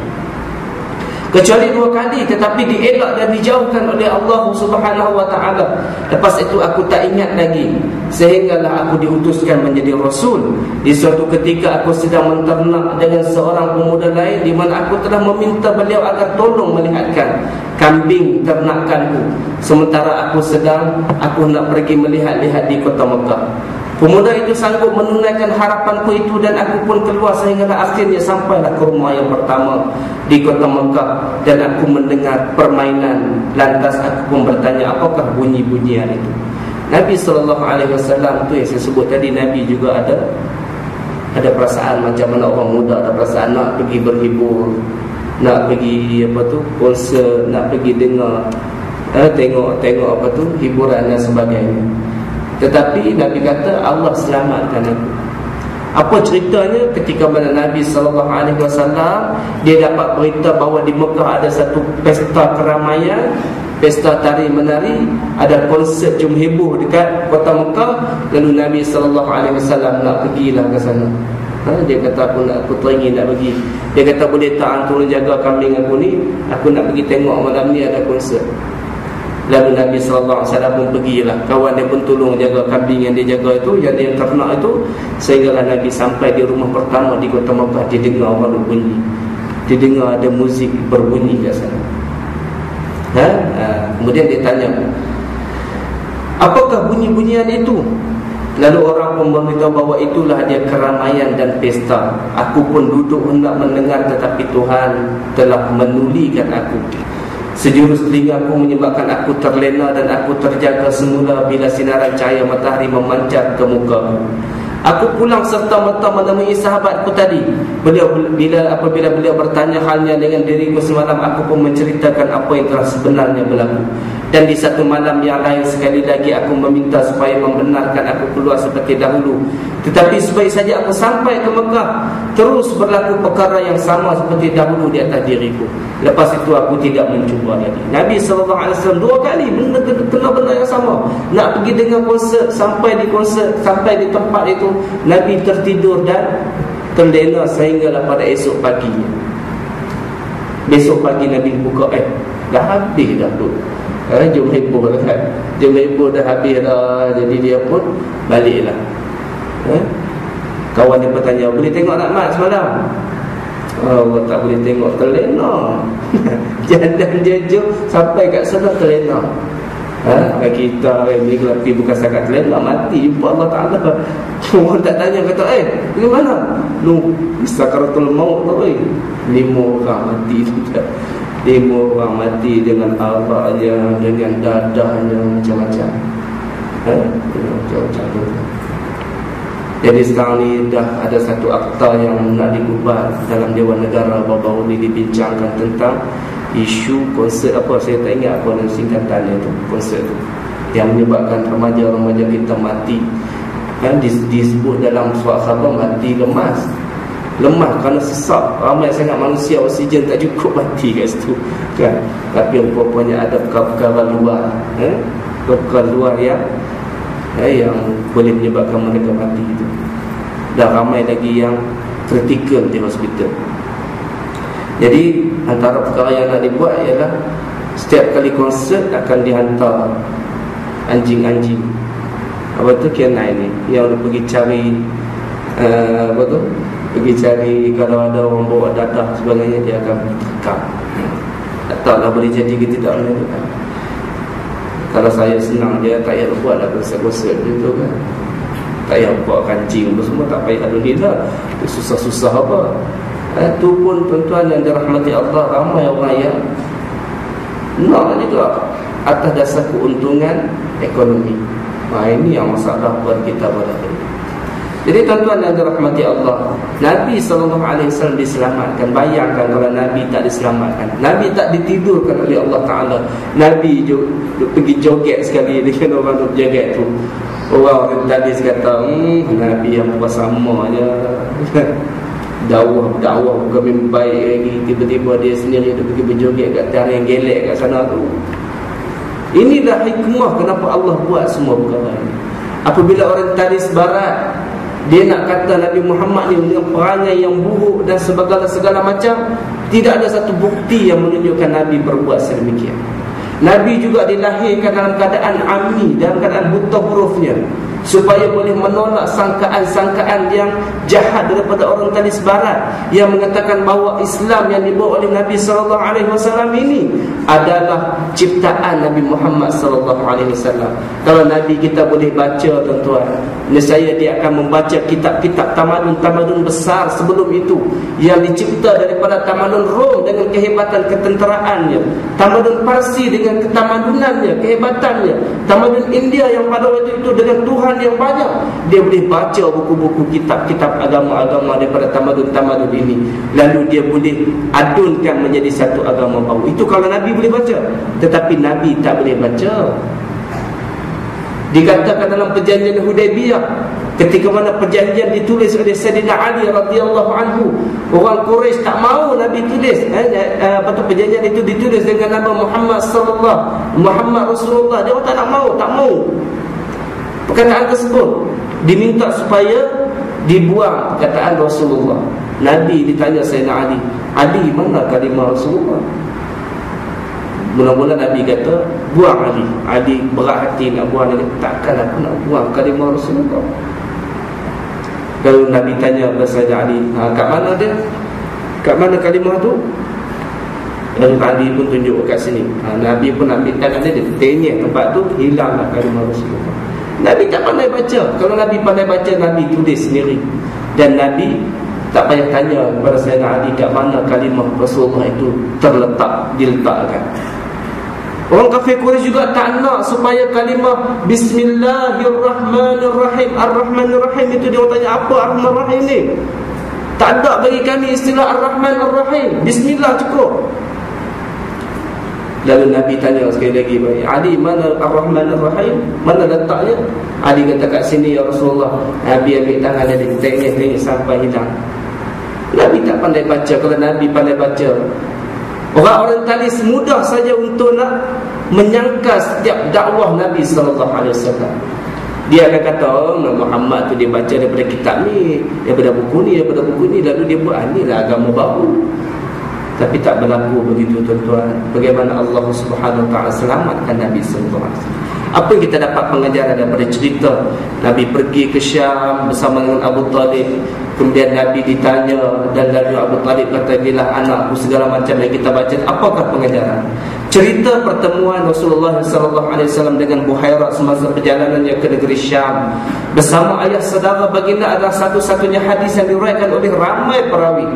Kecuali dua kali tetapi dielak dan dijauhkan oleh Allah Subhanahu wa taala. Lepas itu aku tak ingat lagi sehinggalah aku diutuskan menjadi rasul. Di suatu ketika aku sedang menternak dengan seorang pemuda lain di mana aku telah meminta beliau agar tolong melihatkan kambing ternakanku sementara aku sedang aku nak pergi melihat-lihat di kota Mekah. Pemuda itu sanggup menunaikan harapanku itu dan aku pun keluar sehingga akhirnya sampailah ke rumah yang pertama di kota Mekah dan aku mendengar permainan lantas aku pun bertanya apakah bunyi-bunyian itu. Nabi sallallahu alaihi wasallam tu yang saya sebut tadi Nabi juga ada ada perasaan macam mana orang muda ada perasaan nak pergi berhibur, nak pergi apa tu konsert, nak pergi dengar eh, tengok tengok apa tu hiburan dan sebagainya. Tetapi Nabi kata Allah selamatkan aku. Apa ceritanya ketika mana Nabi wasallam dia dapat berita bahawa di Mekah ada satu pesta keramaian, pesta tari menari, ada konsert jom heboh dekat kota Mekah, lalu Nabi wasallam nak pergilah ke sana. Ha, dia kata aku nak aku teringin nak pergi. Dia kata boleh tak antum jaga kambing aku ni, aku nak pergi tengok malam ni ada konsert. Lalu Nabi SAW pun pergilah Kawan dia pun tolong jaga kambing yang dia jaga itu Yang dia ternak itu Sehinggalah Nabi sampai di rumah pertama di kota Makkah Dia dengar orang berbunyi Dia dengar ada muzik berbunyi kat sana ha? ha? Kemudian dia tanya Apakah bunyi-bunyian itu? Lalu orang pun beritahu bahawa itulah dia keramaian dan pesta Aku pun duduk hendak mendengar Tetapi Tuhan telah menulikan aku Sejurus telingaku menyebabkan aku terlena dan aku terjaga semula bila sinaran cahaya matahari memancar ke muka. Aku pulang serta merta menemui sahabatku tadi. Beliau bila apabila beliau bertanya halnya dengan diriku semalam, aku pun menceritakan apa yang telah sebenarnya berlaku. Dan di satu malam yang lain sekali lagi aku meminta supaya membenarkan aku keluar seperti dahulu. Tetapi sebaik saja aku sampai ke Mekah, terus berlaku perkara yang sama seperti dahulu di atas diriku. Lepas itu aku tidak mencuba lagi. Nabi SAW dua kali kena benda yang sama. Nak pergi dengan konsert sampai di konsert sampai di tempat itu Nabi tertidur dan terlena sehinggalah pada esok paginya. Besok pagi Nabi buka eh dah habis dah tu. Eh, jom heboh lah kan. Jom heboh dah habis dah. Jadi dia pun baliklah. Eh? Kawan dia bertanya, boleh tengok tak mat semalam? Oh, tak boleh tengok terlena Jalan jejuk sampai kat sana terlena Ha? Kita ini kalau pergi bukan sakat lain lah mati jumpa Allah Ta'ala Orang tak tanya kata eh bagaimana? Nu sakaratul maut tu eh Lima orang mati tu Lima orang mati dengan araknya Dengan dadahnya macam-macam. Ha? Jadi sekarang ni dah ada satu akta yang nak digubat dalam Dewan Negara baru-baru ni dibincangkan tentang isu konsert apa saya tak ingat apa nama singkatannya tu konsert tu. Yang menyebabkan remaja-remaja kita mati. Kan disebut dalam surat khabar mati lemas lemah kerana sesak ramai sangat manusia oksigen tak cukup mati kat situ kan? Tapi rupanya ada perkara-perkara luar eh? perkara luar yang eh, yang boleh menyebabkan mereka mati itu. Dan ramai lagi yang kritikal di hospital. Jadi antara perkara yang nak dibuat ialah setiap kali konsert akan dihantar anjing-anjing. Apa tu kenai ni? Yang pergi cari uh, apa tu pergi cari kalau ada orang bawa dadah sebagainya dia akan tekam tak tahu lah boleh jadi ke tidak kan? kalau saya senang dia tak payah buat lah konsert-konsert tu kan. Tak payah buat kancing apa semua tak payah dulu lah susah-susah apa. Itu pun tuan-tuan yang dirahmati Allah Ramai orang yang Nak juga Atas dasar keuntungan ekonomi. Nah, Ini yang masalah buat kita pada Jadi tuan-tuan yang dirahmati Allah Nabi SAW diselamatkan. Bayangkan kalau Nabi tak diselamatkan. Nabi tak ditidurkan oleh Allah Ta'ala. Nabi pergi joget sekali. Dengan orang tu joget tu. Orang tadi kata hmm, Nabi yang buat sama je dakwah dakwah bukan memang baik lagi. Tiba-tiba dia sendiri dia pergi berjoget kat tanah yang gelek kat sana tu. Inilah hikmah kenapa Allah buat semua perkara ini. Apabila orang taris barat dia nak kata Nabi Muhammad ni dengan perangai yang buruk dan segala segala macam tidak ada satu bukti yang menunjukkan Nabi berbuat sedemikian. Nabi juga dilahirkan dalam keadaan amni dalam keadaan buta hurufnya supaya boleh menolak sangkaan-sangkaan yang jahat daripada orang talis barat yang mengatakan bahawa Islam yang dibawa oleh Nabi sallallahu alaihi wasallam ini adalah ciptaan Nabi Muhammad sallallahu alaihi wasallam. Kalau Nabi kita boleh baca tuan-tuan, nescaya dia akan membaca kitab-kitab tamadun-tamadun besar sebelum itu yang dicipta daripada tamadun Rom dengan kehebatan ketenteraannya, tamadun Parsi dengan ketamadunannya, kehebatannya, tamadun India yang pada waktu itu dengan Tuhan Tuhan yang banyak. Dia boleh baca buku-buku kitab-kitab agama-agama daripada tamadun-tamadun ini. Lalu dia boleh adunkan menjadi satu agama baru. Itu kalau Nabi boleh baca. Tetapi Nabi tak boleh baca. Dikatakan dalam perjanjian Hudaybiyah Ketika mana perjanjian ditulis oleh Sayyidina Ali radhiyallahu anhu, orang Quraisy tak mau Nabi tulis. Eh, eh, apa tu perjanjian itu ditulis dengan nama Muhammad sallallahu Muhammad Rasulullah. Dia tak nak mau, tak mau perkataan tersebut diminta supaya dibuang perkataan Rasulullah. Nabi ditanya Sayyidina Ali Ali mana kalimah Rasulullah? Mula-mula Nabi kata Buang Ali. Ali berat hati nak buang Dia takkan aku nak buang kalimah Rasulullah. Kalau Nabi tanya kepada Sayyidina Ali ha, Kat mana dia? Kat mana kalimah tu? Dan Ali pun tunjuk kat sini. Ha, Nabi pun ambil tangan dia Dia tenyek tempat tu Hilanglah kalimah Rasulullah Nabi tak pandai baca. Kalau Nabi pandai baca Nabi tulis sendiri. Dan Nabi tak payah tanya kepada Sayyidina Ali Kat mana kalimah Rasulullah itu terletak Diletakkan. Orang kafir Quraisy juga tak nak supaya kalimah Bismillahirrahmanirrahim. Ar-Rahmanirrahim itu dia tanya apa Ar-Rahmanirrahim ni? Tak ada bagi kami istilah Ar-Rahman Ar-Rahim Bismillah cukup Lalu Nabi tanya sekali lagi Ali mana Ar-Rahman Ar-Rahim Mana letaknya? Ali kata kat sini ya Rasulullah. Nabi ambil tangan dia Tengok tengok sampai hilang. Nabi tak pandai baca. Kalau Nabi pandai baca Orang-orang tadi mudah saja untuk nak Menyangka setiap dakwah Nabi SAW dia akan kata oh, Muhammad tu dia baca daripada kitab ni Daripada buku ni Daripada buku ni. Lalu dia buat ah, Inilah agama baru tapi tak berlaku begitu tuan-tuan. Bagaimana Allah subhanahu wa ta'ala selamatkan Nabi wasallam? Apa yang kita dapat pengajaran daripada cerita Nabi pergi ke Syam bersama dengan Abu Talib? Kemudian Nabi ditanya Dan lalu Abu Talib kata Inilah anakku segala macam yang kita baca. Apakah pengajaran? Cerita pertemuan Rasulullah wasallam dengan Buhairah semasa perjalanannya ke negeri Syam bersama ayah saudara baginda adalah satu-satunya hadis yang diriwayatkan oleh ramai perawi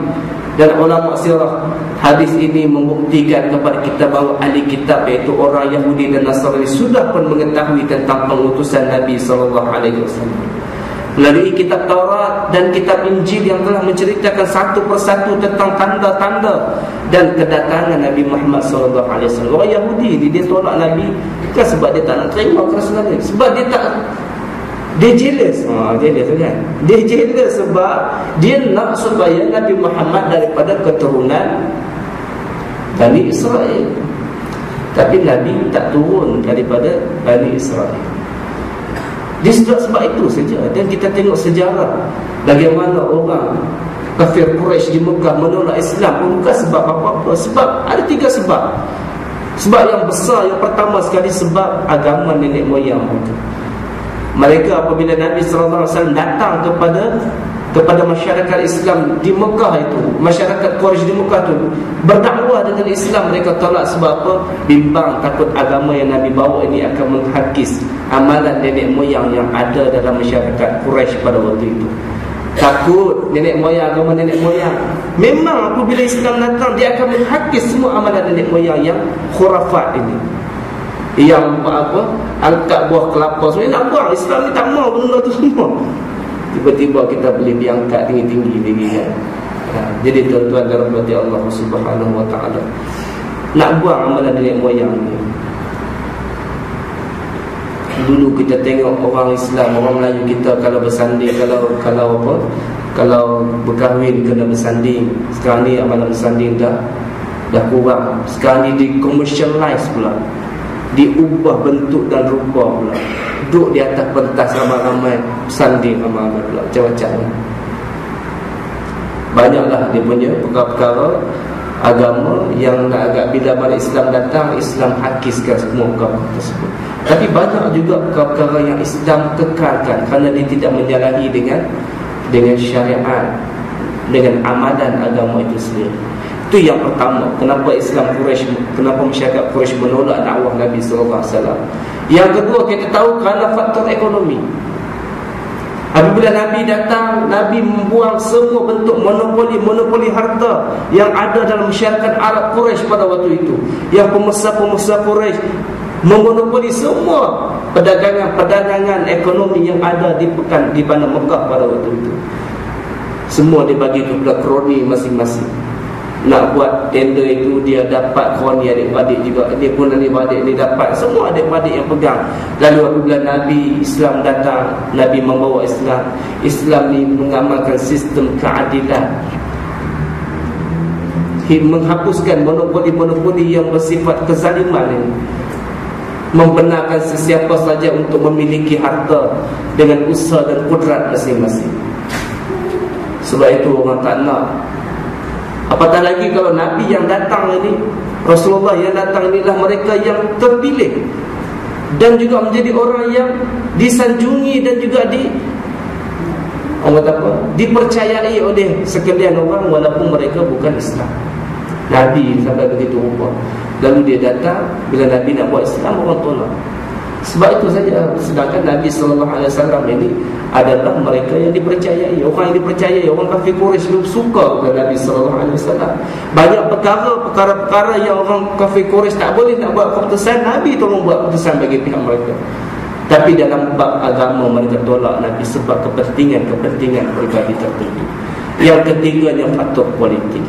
dan ulama sirah hadis ini membuktikan kepada kita bahawa ahli kitab iaitu orang Yahudi dan Nasrani sudah pun mengetahui tentang pengutusan Nabi sallallahu alaihi wasallam melalui kitab Taurat dan kitab Injil yang telah menceritakan satu persatu tentang tanda-tanda dan kedatangan Nabi Muhammad sallallahu alaihi wasallam. Orang Yahudi ni dia tolak Nabi kan sebab dia tak nak terima kerasulan dia. Sebab dia tak dia jealous. Ha, jealous kan? Dia jealous sebab dia nak supaya Nabi Muhammad daripada keturunan Bani Israel. Tapi Nabi tak turun daripada Bani Israel. Dia sebab sebab itu saja Dan kita tengok sejarah Bagaimana orang Kafir Quraisy di Mekah menolak Islam Bukan sebab apa-apa Sebab ada tiga sebab Sebab yang besar Yang pertama sekali Sebab agama nenek moyang mereka Mereka apabila Nabi SAW datang kepada kepada masyarakat Islam di Mekah itu masyarakat Quraisy di Mekah itu berdakwah dengan Islam mereka tolak sebab apa? Bimbang takut agama yang Nabi bawa ini akan menghakis amalan nenek moyang yang ada dalam masyarakat Quraisy pada waktu itu. Takut nenek moyang agama nenek moyang. Memang apabila Islam datang dia akan menghakis semua amalan nenek moyang yang khurafat ini yang apa? Angkat buah kelapa sebenarnya nak buang Islam ni tak mau benda tu semua. Tiba-tiba kita boleh diangkat tinggi-tinggi lagi kan? Ha, jadi tuan-tuan dan rahmati Allah subhanahu wa ta'ala nak buang amalan nenek moyang ni. Dulu kita tengok orang Islam orang Melayu kita kalau bersanding kalau kalau apa? Kalau berkahwin kena bersanding. Sekarang ni amalan bersanding dah dah kurang. Sekarang ni di commercialize pula diubah bentuk dan rupa pula. Duduk di atas pentas ramai-ramai sanding ramai-ramai pula macam-macam. Banyaklah dia punya perkara-perkara agama yang nak agak bila balik Islam datang Islam hakiskan semua perkara tersebut. Tapi banyak juga perkara-perkara yang Islam kekalkan kerana dia tidak menyalahi dengan dengan syariat dengan amalan agama itu sendiri itu yang pertama. Kenapa Islam Quraisy kenapa masyarakat Quraisy menolak dakwah Nabi wasallam? Yang kedua kita tahu kerana faktor ekonomi. Apabila Nabi datang Nabi membuang semua bentuk monopoli Monopoli harta Yang ada dalam masyarakat Arab Quraisy pada waktu itu. Yang pemusa-pemusa Quraisy Memonopoli semua Perdagangan-perdagangan ekonomi yang ada di pekan di mana Mekah pada waktu itu. Semua dibagi kepada kroni masing-masing nak buat tender itu dia dapat kroni adik-adik juga. Dia pun adik-adik ni dapat. Semua adik-adik yang pegang. Lalu apabila Nabi Islam datang Nabi membawa Islam. Islam ni mengamalkan sistem keadilan. Menghapuskan monopoli-monopoli yang bersifat kezaliman ini. Membenarkan sesiapa saja untuk memiliki harta dengan usaha dan kudrat masing-masing. Sebab itu orang tak nak Apatah lagi kalau Nabi yang datang ini Rasulullah yang datang inilah mereka yang terpilih Dan juga menjadi orang yang disanjungi dan juga di kata apa? Dipercayai oleh sekalian orang walaupun mereka bukan Islam. Nabi sampai begitu rupa. Lalu dia datang Bila Nabi nak buat Islam orang tolak. Sebab itu saja sedangkan Nabi wasallam ini adalah mereka yang dipercayai. Orang yang dipercayai, orang kafir Quraisy suka kepada Nabi sallallahu alaihi wasallam. Banyak perkara perkara-perkara yang orang kafir Quraisy tak boleh nak buat keputusan, Nabi tolong buat keputusan bagi pihak mereka. Tapi dalam bab agama mereka tolak Nabi sebab kepentingan-kepentingan pribadi tertentu. Yang ketiganya faktor politik.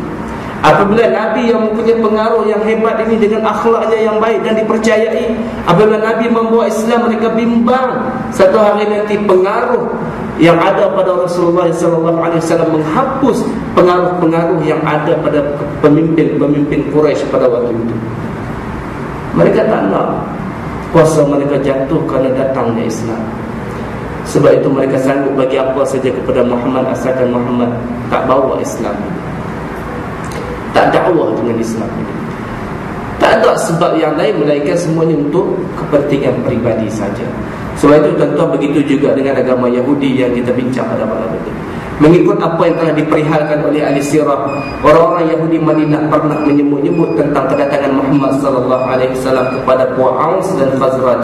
Apabila Nabi yang mempunyai pengaruh yang hebat ini dengan akhlaknya yang baik dan dipercayai Apabila Nabi membawa Islam mereka bimbang. Satu hari nanti pengaruh yang ada pada Rasulullah SAW menghapus pengaruh-pengaruh yang ada pada pemimpin-pemimpin Quraisy pada waktu itu. Mereka tak nak kuasa mereka jatuh kerana datangnya Islam. Sebab itu mereka sanggup bagi apa saja kepada Muhammad asalkan Muhammad tak bawa Islam tak dakwah dengan Islam. Tak ada sebab yang lain melainkan semuanya untuk kepentingan peribadi saja. Sebab itu tentu begitu juga dengan agama Yahudi yang kita bincang pada malam ini. Mengikut apa yang telah diperihalkan oleh ahli sirah, orang-orang Yahudi Madinah pernah menyebut-nyebut tentang kedatangan Muhammad sallallahu alaihi wasallam kepada puak Aus dan Khazraj.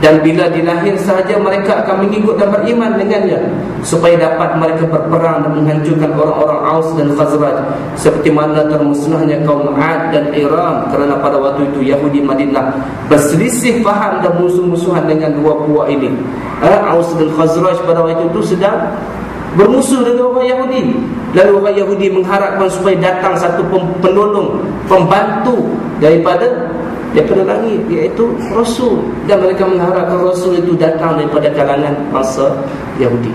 Dan bila dilahir sahaja mereka akan mengikut dan beriman dengannya. Supaya dapat mereka berperang dan menghancurkan orang-orang Aus dan Khazraj. Seperti mana termusnahnya kaum Ad dan Iram kerana pada waktu itu Yahudi Madinah berselisih faham dan musuh-musuhan dengan dua puak ini. Aus dan Khazraj pada waktu itu sedang bermusuh dengan orang Yahudi. Lalu orang Yahudi mengharapkan supaya datang satu penolong pembantu daripada daripada langit iaitu Rasul. Dan mereka mengharapkan Rasul itu datang daripada kalangan masa Yahudi.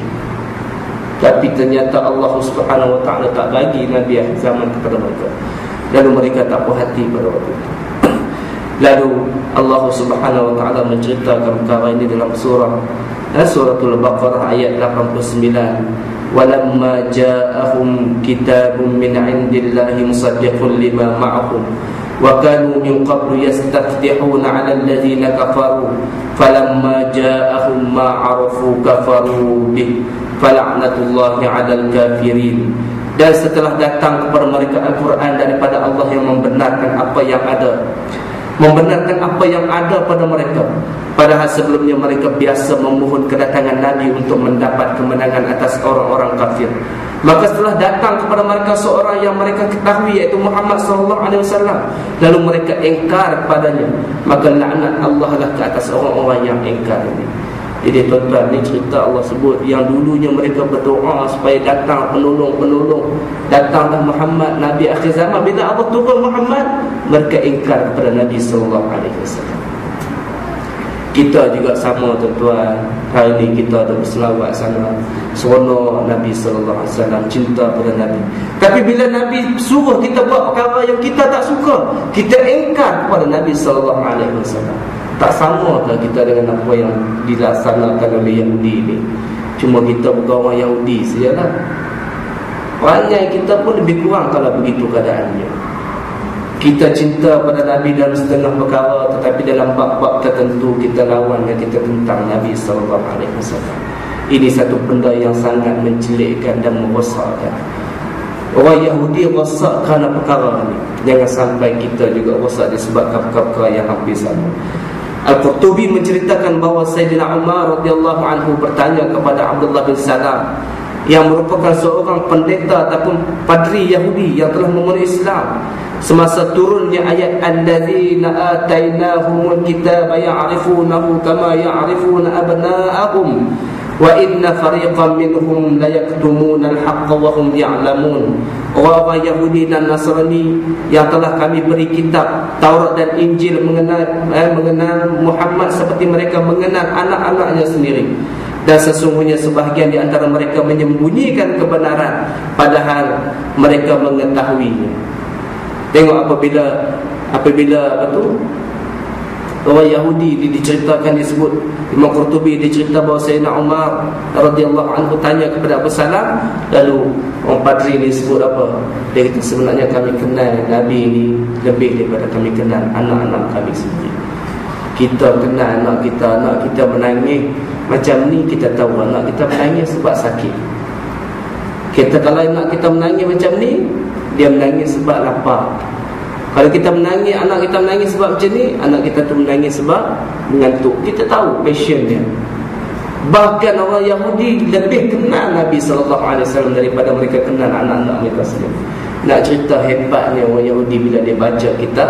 Tapi ternyata Allah Subhanahu Wa Taala tak bagi Nabi akhir zaman kepada mereka. Lalu mereka tak puas hati pada waktu itu. Lalu Allah Subhanahu Wa Taala menceritakan perkara ini dalam surah Suratul Baqarah ayat 89 Walamma ja'ahum kitabun min indillahi musaddiqun lima ma'ahum Wa kanu min qablu yastaftihuna 'ala alladhina kafaru falamma ja'ahum ma 'arafu kafaru bih fala'natullahi 'alal kafirin dan setelah datang kepada mereka Al-Quran daripada Allah yang membenarkan apa yang ada. Membenarkan apa yang ada pada mereka. Padahal sebelumnya mereka biasa memohon kedatangan Nabi untuk mendapat kemenangan atas orang-orang kafir maka setelah datang kepada mereka seorang yang mereka ketahui iaitu Muhammad sallallahu alaihi wasallam lalu mereka engkar padanya maka laknat Allah lah ke atas orang-orang yang engkar ini. Jadi tuan-tuan ni cerita Allah sebut yang dulunya mereka berdoa supaya datang penolong-penolong. Datanglah Muhammad Nabi akhir zaman. Bila Allah turun Muhammad mereka ingkar kepada Nabi sallallahu alaihi wasallam. Kita juga sama tuan-tuan. Hari ini kita ada berselawat sana. Seronok Nabi SAW Cinta pada Nabi. Tapi bila Nabi suruh kita buat perkara yang kita tak suka Kita engkar kepada Nabi SAW tak sama ke kita dengan apa yang dilaksanakan oleh Yahudi ini Cuma kita bukan orang Yahudi sajalah. Banyak kita pun lebih kurang kalau begitu keadaannya Kita cinta pada Nabi dalam setengah perkara Tetapi dalam bab-bab tertentu kita lawan dan kita tentang Nabi SAW Ini satu benda yang sangat mencelikkan dan merosakkan Orang Yahudi rosak kerana perkara ini. Jangan sampai kita juga rosak disebabkan perkara yang hampir sama. Al-Qurtubi menceritakan bahawa Sayyidina Umar radhiyallahu anhu bertanya kepada Abdullah bin Salam yang merupakan seorang pendeta ataupun padri Yahudi yang telah memeluk Islam. Semasa turunnya ayat alladzina atainahumul kitaba ya'rifunahu kama ya'rifuna abna'ahum wa inna fariqan minhum la yaktumuna al-haqqa wa hum ya'lamun. Orang-orang Yahudi dan Nasrani yang telah kami beri kitab Taurat dan Injil mengenal eh, mengenal Muhammad seperti mereka mengenal anak-anaknya sendiri dan sesungguhnya sebahagian di antara mereka menyembunyikan kebenaran padahal mereka mengetahuinya. Tengok apabila apabila apa tu? Orang Yahudi di, diceritakan disebut Imam Qurtubi dicerita bahawa Sayyidina Umar radhiyallahu anhu tanya kepada Abu Salam lalu orang padri ni sebut apa? Dia kata sebenarnya kami kenal Nabi ini lebih daripada kami kenal anak-anak kami sendiri. Kita kenal anak kita anak kita menangis macam ni kita tahu anak kita menangis sebab sakit. Kita kalau anak kita menangis macam ni dia menangis sebab lapar. Kalau kita menangis, anak kita menangis sebab macam ni Anak kita tu menangis sebab mengantuk. Kita tahu passion dia. Bahkan orang Yahudi lebih kenal Nabi SAW daripada mereka kenal anak-anak mereka sendiri. Nak cerita hebatnya orang Yahudi bila dia baca kitab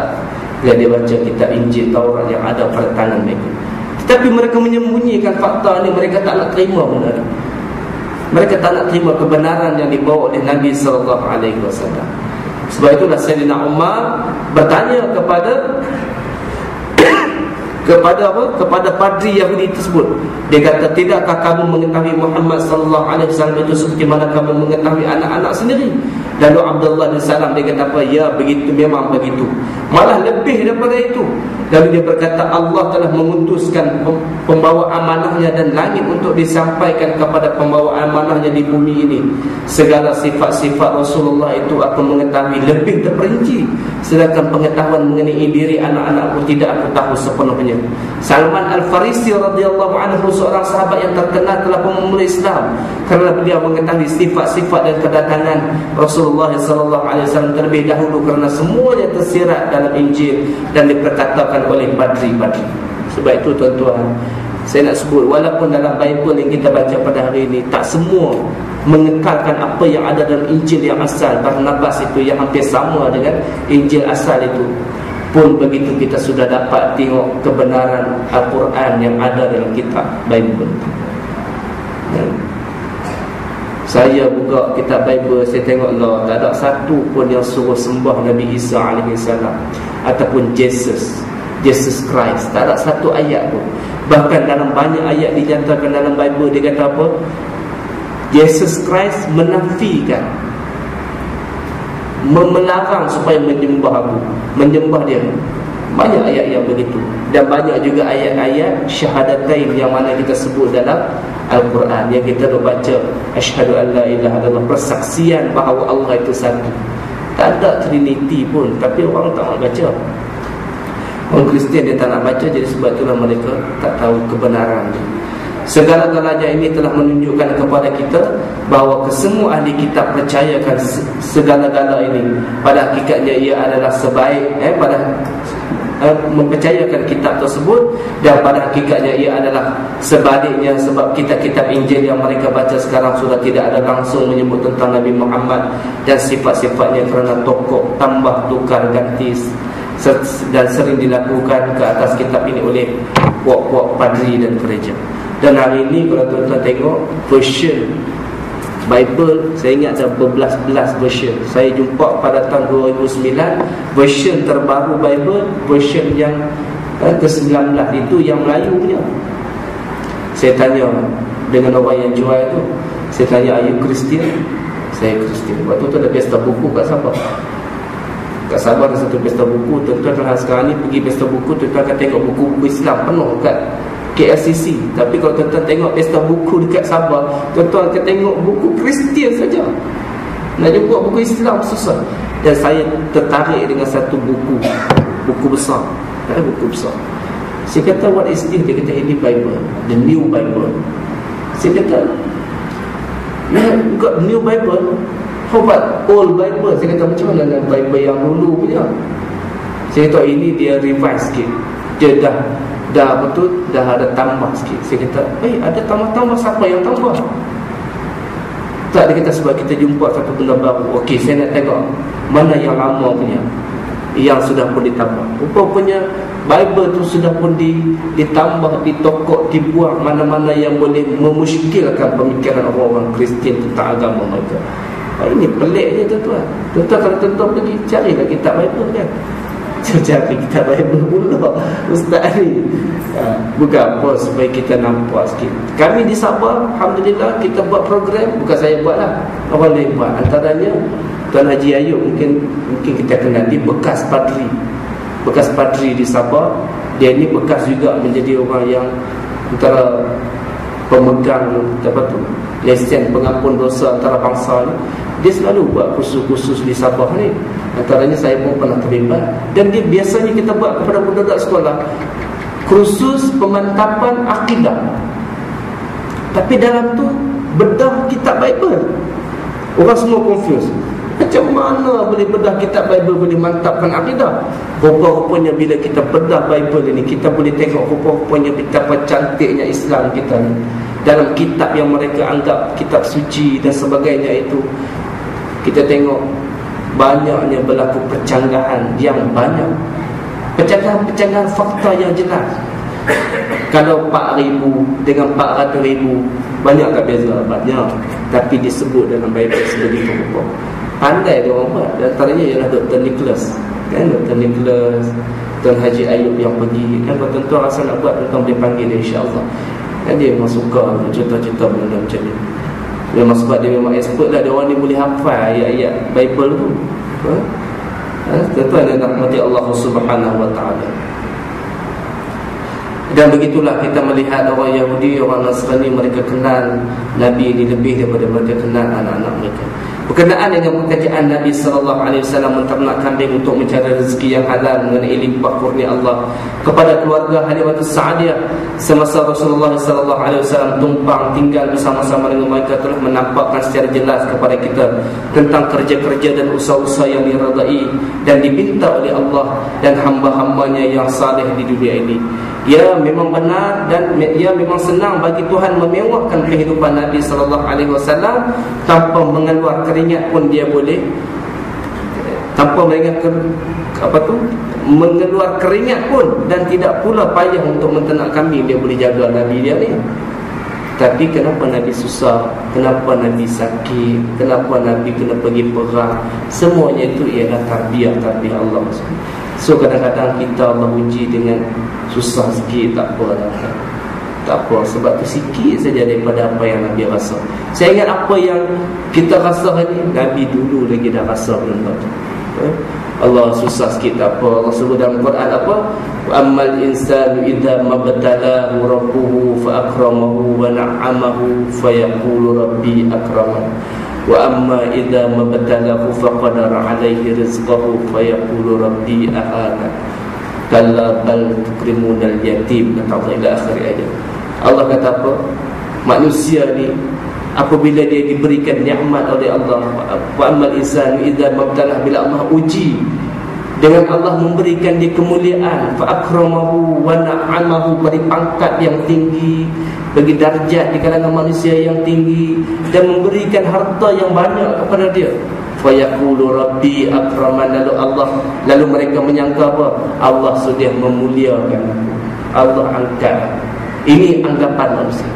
Bila dia baca kitab Injil Taurat yang ada pada tangan mereka Tetapi mereka menyembunyikan fakta ni Mereka tak nak terima benar Mereka tak nak terima kebenaran yang dibawa oleh Nabi SAW sebab itulah Sayyidina Umar bertanya kepada kepada apa? Kepada padri Yahudi tersebut. Dia kata, "Tidakkah kamu mengetahui Muhammad wasallam itu seperti mana kamu mengetahui anak-anak sendiri?" Lalu Abdullah bin Salam dia kata apa? Ya begitu memang begitu. Malah lebih daripada itu. Lalu dia berkata Allah telah mengutuskan pembawa amanahnya dan langit untuk disampaikan kepada pembawa amanahnya di bumi ini. Segala sifat-sifat Rasulullah itu aku mengetahui lebih terperinci. Sedangkan pengetahuan mengenai diri anak-anakku tidak aku tahu sepenuhnya. Salman Al-Farisi radhiyallahu anhu seorang sahabat yang terkenal telah memulai Islam kerana beliau mengetahui sifat-sifat dan kedatangan Rasulullah Rasulullah sallallahu alaihi wasallam terlebih dahulu kerana semuanya tersirat dalam Injil dan diperkatakan oleh padri-padri. Sebab itu tuan-tuan, saya nak sebut walaupun dalam Bible yang kita baca pada hari ini tak semua mengekalkan apa yang ada dalam Injil yang asal Barnabas itu yang hampir sama dengan Injil asal itu pun begitu kita sudah dapat tengok kebenaran Al-Quran yang ada dalam kitab Bible. Dan saya buka kitab Bible Saya tengok Allah Tak ada satu pun yang suruh sembah Nabi Isa AS Ataupun Jesus Jesus Christ. Tak ada satu ayat pun. Bahkan dalam banyak ayat dinyatakan dalam Bible Dia kata apa? Jesus Christ menafikan Memelarang supaya menyembah aku Menyembah dia banyak ayat yang begitu. Dan banyak juga ayat-ayat syahadatain Yang mana kita sebut dalam Al-Quran. Yang kita baca Ashadu an la ilaha adalah Persaksian bahawa Allah itu satu. Tak ada trinity pun Tapi orang tak nak baca. Orang Kristian dia tak nak baca Jadi sebab itulah mereka tak tahu kebenaran. Segala-galanya ini telah menunjukkan kepada kita bahawa kesemua ahli kitab percayakan segala-gala ini. Pada hakikatnya ia adalah sebaik eh pada Eh, mempercayakan kitab tersebut dan pada hakikatnya ia adalah sebaliknya sebab kitab-kitab Injil yang mereka baca sekarang sudah tidak ada langsung menyebut tentang Nabi Muhammad dan sifat-sifatnya kerana tokoh tambah tukar ganti dan sering dilakukan ke atas kitab ini oleh puak-puak padri dan gereja. Dan hari ini kalau tuan-tuan tengok version Bible saya ingat ada berbelas-belas version. Saya jumpa pada tahun 2009 version terbaru Bible version yang eh, ke-19 itu yang Melayu punya. Saya tanya dengan orang yang jual itu saya tanya are you Christian? Saya Christian. Waktu tu ada pesta buku kat Sabah. Kat Sabah ada satu pesta buku tuan-tuan sekarang ni pergi pesta buku tuan-tuan akan tengok buku-buku Islam penuh kat KLCC Tapi kalau tuan-tuan tengok pesta buku dekat Sabah Tuan-tuan akan tengok buku Kristian saja. Nak jumpa buku Islam susah. Dan saya tertarik dengan satu buku. Buku besar. Eh, Buku besar. Saya kata what is this? Dia kata ini Bible. The new Bible. Saya kata Yeah, got new Bible? How about old Bible? Saya kata macam mana dengan Bible yang dulu punya? Saya kata ini dia revise sikit. Dia dah dah betul dah ada tambah sikit. Saya kata eh ada tambah-tambah siapa yang tambah? Tak dia kata sebab kita jumpa satu benda baru. Okey saya nak tengok mana yang lama punya yang sudah pun ditambah. Rupanya Bible tu sudah pun di, ditambah ditokok dibuang mana-mana yang boleh memuskilkan pemikiran orang-orang Kristian tentang agama mereka. Ini peliknya tuan-tuan. Tuan-tuan kalau tuan-tuan pergi carilah kitab Bible kan Cari kita Bible pula Ustaz ni. Ha, Bukan apa supaya kita nampak sikit. Kami di Sabah Alhamdulillah kita buat program. Bukan saya buat lah Orang lain buat. Antaranya Tuan Haji Ayub mungkin Mungkin kita kenal Dia bekas padri. Bekas padri di Sabah. Dia ni bekas juga menjadi orang yang Antara Pemegang Apa tu Lesen pengampun dosa antara bangsa ni. Dia selalu buat khusus-khusus di Sabah ni Antaranya saya pun pernah terlibat. Dan dia biasanya kita buat kepada budak-budak sekolah Kursus pemantapan akidah. Tapi dalam tu Bedah kitab Bible. Orang semua confused. Macam mana boleh bedah kitab Bible Boleh mantapkan akidah? Rupa-rupanya bila kita bedah Bible ini Kita boleh tengok rupa-rupanya Betapa cantiknya Islam kita ni. Dalam kitab yang mereka anggap Kitab suci dan sebagainya itu Kita tengok banyaknya berlaku percanggahan yang banyak percanggahan-percanggahan fakta yang jelas kalau 4,000 dengan 400,000 banyak tak beza? banyak tapi disebut dalam Bible sebagai rupa pandai dia orang buat antaranya ialah Dr. Nicholas kan Dr. Nicholas Tuan Haji Ayub yang pergi kan kalau tuan-tuan rasa nak buat tuan-tuan boleh panggil dia insyaAllah kan dia memang suka cerita-cerita benda macam ni Memang sebab dia memang expert lah Dia orang ni boleh hafal ayat-ayat Bible tu ha? Ha? Tentu-tentu ada rahmati Allah subhanahu wa ta'ala dan begitulah kita melihat orang Yahudi, orang Nasrani mereka kenal Nabi ini lebih daripada mereka kenal anak-anak mereka. Berkenaan dengan pekerjaan Nabi sallallahu alaihi wasallam menternak kambing untuk mencari rezeki yang halal mengenai limpah kurnia Allah kepada keluarga Halimah Sa'diyah semasa Rasulullah sallallahu alaihi wasallam tumpang tinggal bersama-sama dengan mereka telah menampakkan secara jelas kepada kita tentang kerja-kerja dan usaha-usaha yang diradai dan diminta oleh Allah dan hamba-hambanya yang saleh di dunia ini. Ya memang benar dan ia memang senang bagi Tuhan memewahkan kehidupan Nabi sallallahu alaihi wasallam. Tanpa mengeluarkan keringat pun dia boleh. Tanpa mengingat ke, apa tu? Mengeluar keringat pun dan tidak pula payah untuk mentenak kambing dia boleh jaga Nabi dia ni. Tapi kenapa Nabi susah? Kenapa Nabi sakit? Kenapa Nabi kena pergi perang? Semuanya itu ialah tarbiyah tarbiyah Allah. So kadang-kadang kita Allah uji dengan susah sikit tak apa lah. Tak apa sebab tu sikit saja daripada apa yang Nabi rasa. Saya ingat apa yang kita rasa ni? Nabi dulu lagi dah rasa benda tu eh? Allah susah sikit tak apa. Sebut dalam Quran apa? Amal insanu idza mabtalahu rabbuhu fa akramahu wa na'amahu fa yaqulu rabbi akraman wa amma idza mabtalahu fa qadara alayhi rizqahu fa yaqulu rabbi ahana kalla bal tukrimuna al-yatim kata Allah ila akhir ayat. Allah kata apa? Manusia ni apabila dia diberikan nikmat oleh Allah, wa amal insan idza mabtalah bila Allah uji. Dengan Allah memberikan dia kemuliaan fa akramahu wa na'amahu bagi pangkat yang tinggi bagi darjat di kalangan manusia yang tinggi dan memberikan harta yang banyak kepada dia fa yaqulu rabbi akraman lalu Allah lalu mereka menyangka apa Allah sudah memuliakan Allah angkat ini anggapan manusia.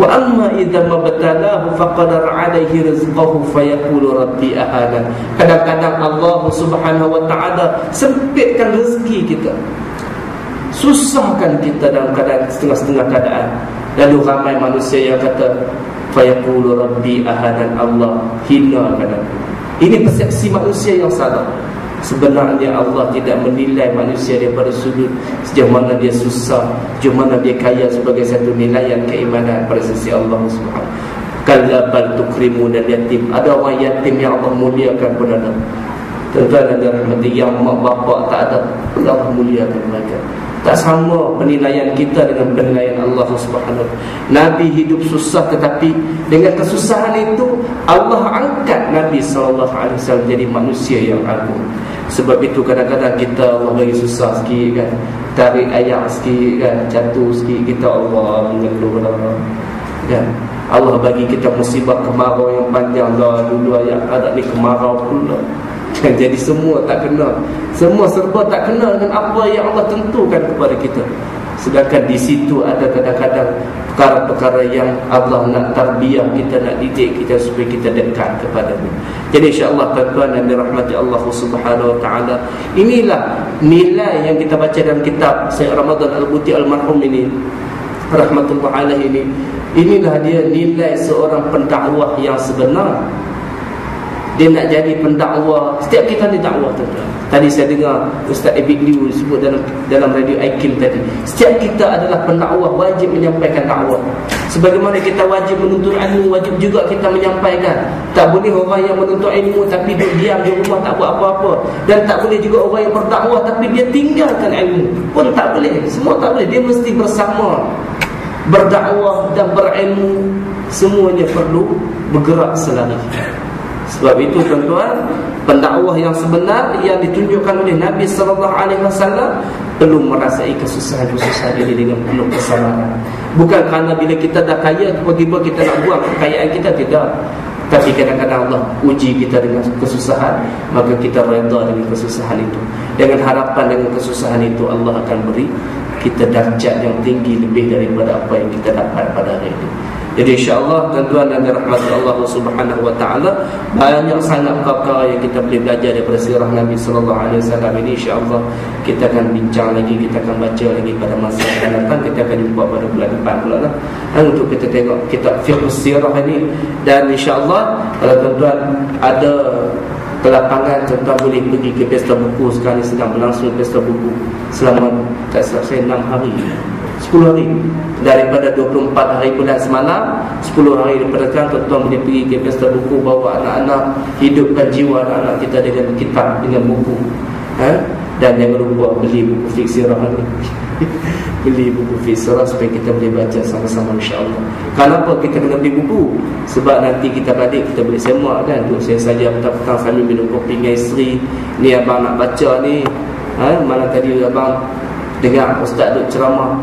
Wa amma idza mabtalahu faqadar alaihi rizqahu fayaqulu rabbi ahana. Kadang-kadang Allah Subhanahu wa taala sempitkan rezeki kita. Susahkan kita dalam keadaan setengah-setengah keadaan. Lalu ramai manusia yang kata fayaqulu rabbi ahana Allah hinakan aku. Ini persepsi manusia yang salah. Sebenarnya Allah tidak menilai manusia daripada sudut Sejauh mana dia susah Sejauh mana dia kaya sebagai satu nilaian keimanan pada sisi Allah SWT bal tukrimu dan yatim Ada orang yatim yang Allah muliakan pun ada dan rahmati Yang mak bapak tak ada Allah muliakan mereka tak sama penilaian kita dengan penilaian Allah Subhanahu Nabi hidup susah tetapi dengan kesusahan itu Allah angkat Nabi wasallam jadi manusia yang agung. Sebab itu kadang-kadang kita Allah bagi susah sikit kan. Tarik ayam sikit kan, jatuh sikit kita Allah mengeluh. Kan? Allah bagi kita musibah kemarau yang panjang lah dulu ayat ada ni kemarau pula. Kan? Jadi semua tak kena Semua serba tak kena dengan apa yang Allah tentukan kepada kita. Sedangkan di situ ada kadang-kadang Perkara-perkara yang Allah nak tarbiyah kita Nak didik kita supaya kita dekat kepada dia Jadi insyaAllah tuan-tuan dan dirahmati Allah subhanahu wa ta'ala Inilah nilai yang kita baca dalam kitab Sayyid Ramadan Al-Buti Al-Marhum ini Rahmatullah alaih ini. Inilah dia nilai seorang pendakwah yang sebenar dia nak jadi pendakwa setiap kita ni dakwah tuan tadi saya dengar Ustaz Ebik Liu sebut dalam dalam radio Aikim tadi. Setiap kita adalah pendakwa wajib menyampaikan dakwah. Sebagaimana kita wajib menuntut ilmu wajib juga kita menyampaikan. Tak boleh orang yang menuntut ilmu tapi dia diam di rumah tak buat apa-apa. Dan tak boleh juga orang yang berdakwah tapi dia tinggalkan ilmu. Pun tak boleh. Semua tak boleh. Dia mesti bersama. Berdakwah dan berilmu semuanya perlu bergerak selalu sebab itu tuan-tuan, pendakwah yang sebenar yang ditunjukkan oleh Nabi sallallahu alaihi wasallam perlu merasai kesusahan-kesusahan ini dengan penuh kesabaran. Bukan kerana bila kita dah kaya tiba-tiba kita nak buang kekayaan kita tidak. Tapi kadang-kadang Allah uji kita dengan kesusahan Maka kita reda dengan kesusahan itu Dengan harapan dengan kesusahan itu Allah akan beri kita darjat yang tinggi lebih daripada apa yang kita dapat pada hari ini Jadi insya-Allah tuan-tuan dan rahmat Allah Subhanahu wa taala banyak sangat perkara yang kita boleh belajar daripada sirah Nabi sallallahu alaihi wasallam ini. insya-Allah kita akan bincang lagi kita akan baca lagi pada masa akan datang. Kita akan jumpa pada bulan depan pula lah. Dan untuk kita tengok kitab fiqh sirah ini. Dan insya-Allah kalau tuan-tuan ada kelapangan tuan-tuan boleh pergi ke pesta buku. Sekarang ini sedang berlangsung pesta buku selama tak salah saya 6 hari 10 hari daripada 24 hari bulan semalam 10 hari daripada sekarang tuan-tuan boleh pergi ke pesta buku bawa anak-anak hidupkan jiwa anak-anak kita dengan kitab dengan buku. Ha? dan jangan lupa beli buku fiksirah ni. Beli buku fiksirah supaya kita boleh baca sama-sama insyaAllah. Kenapa kita kena beli buku. Sebab nanti kita balik kita boleh semak kan. Tu saya saja petang-petang sambil minum kopi dengan isteri. Ni abang nak baca ni. Ha? malam tadi abang dengar ustaz duk ceramah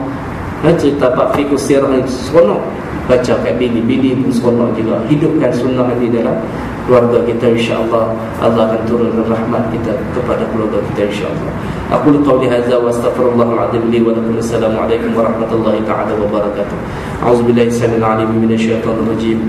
ha, cerita Pak Fikus Sirah ni seronok. Baca kat bini bini pun seronok juga. Hidupkan sunnah ini dalam keluarga kita insyaAllah. Allah akan turunkan rahmat kita kepada keluarga kita insyaAllah. Aku lupa di hadza wa astagfirullahaladzim li wa lakum. Assalamualaikum warahmatullahi ta'ala wabarakatuh a'udzubillahi sallallahu alaihi minasyaitanir rajim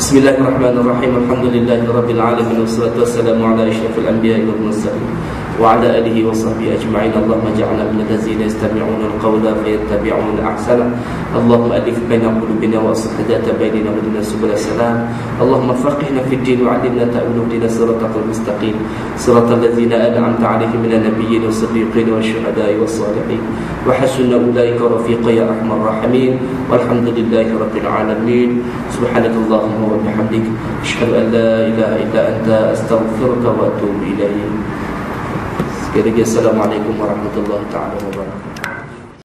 Bismillahirrahmanirrahim. Alhamdulillahi Rabbil Alamin. Wassalatu wassalamu ala ishrafil anbiya wal mursalin. وعلى آله وصحبه أجمعين اللهم اجعلنا من الذين يستمعون القول فيتبعون أحسنه اللهم ألف بين قلوبنا وأصلح ذات بيننا ودنا سبل السلام اللهم فقهنا في الدين وعلمنا تأويل دين صراطك المستقيم صراط الذين أنعمت عليهم من النبيين والصديقين والشهداء والصالحين وحسن أولئك رفيقا يا أرحم الراحمين والحمد لله رب العالمين سبحانك اللهم وبحمدك اشهد ان لا اله الا انت استغفرك واتوب اليك السلام عليكم ورحمه الله تعالى وبركاته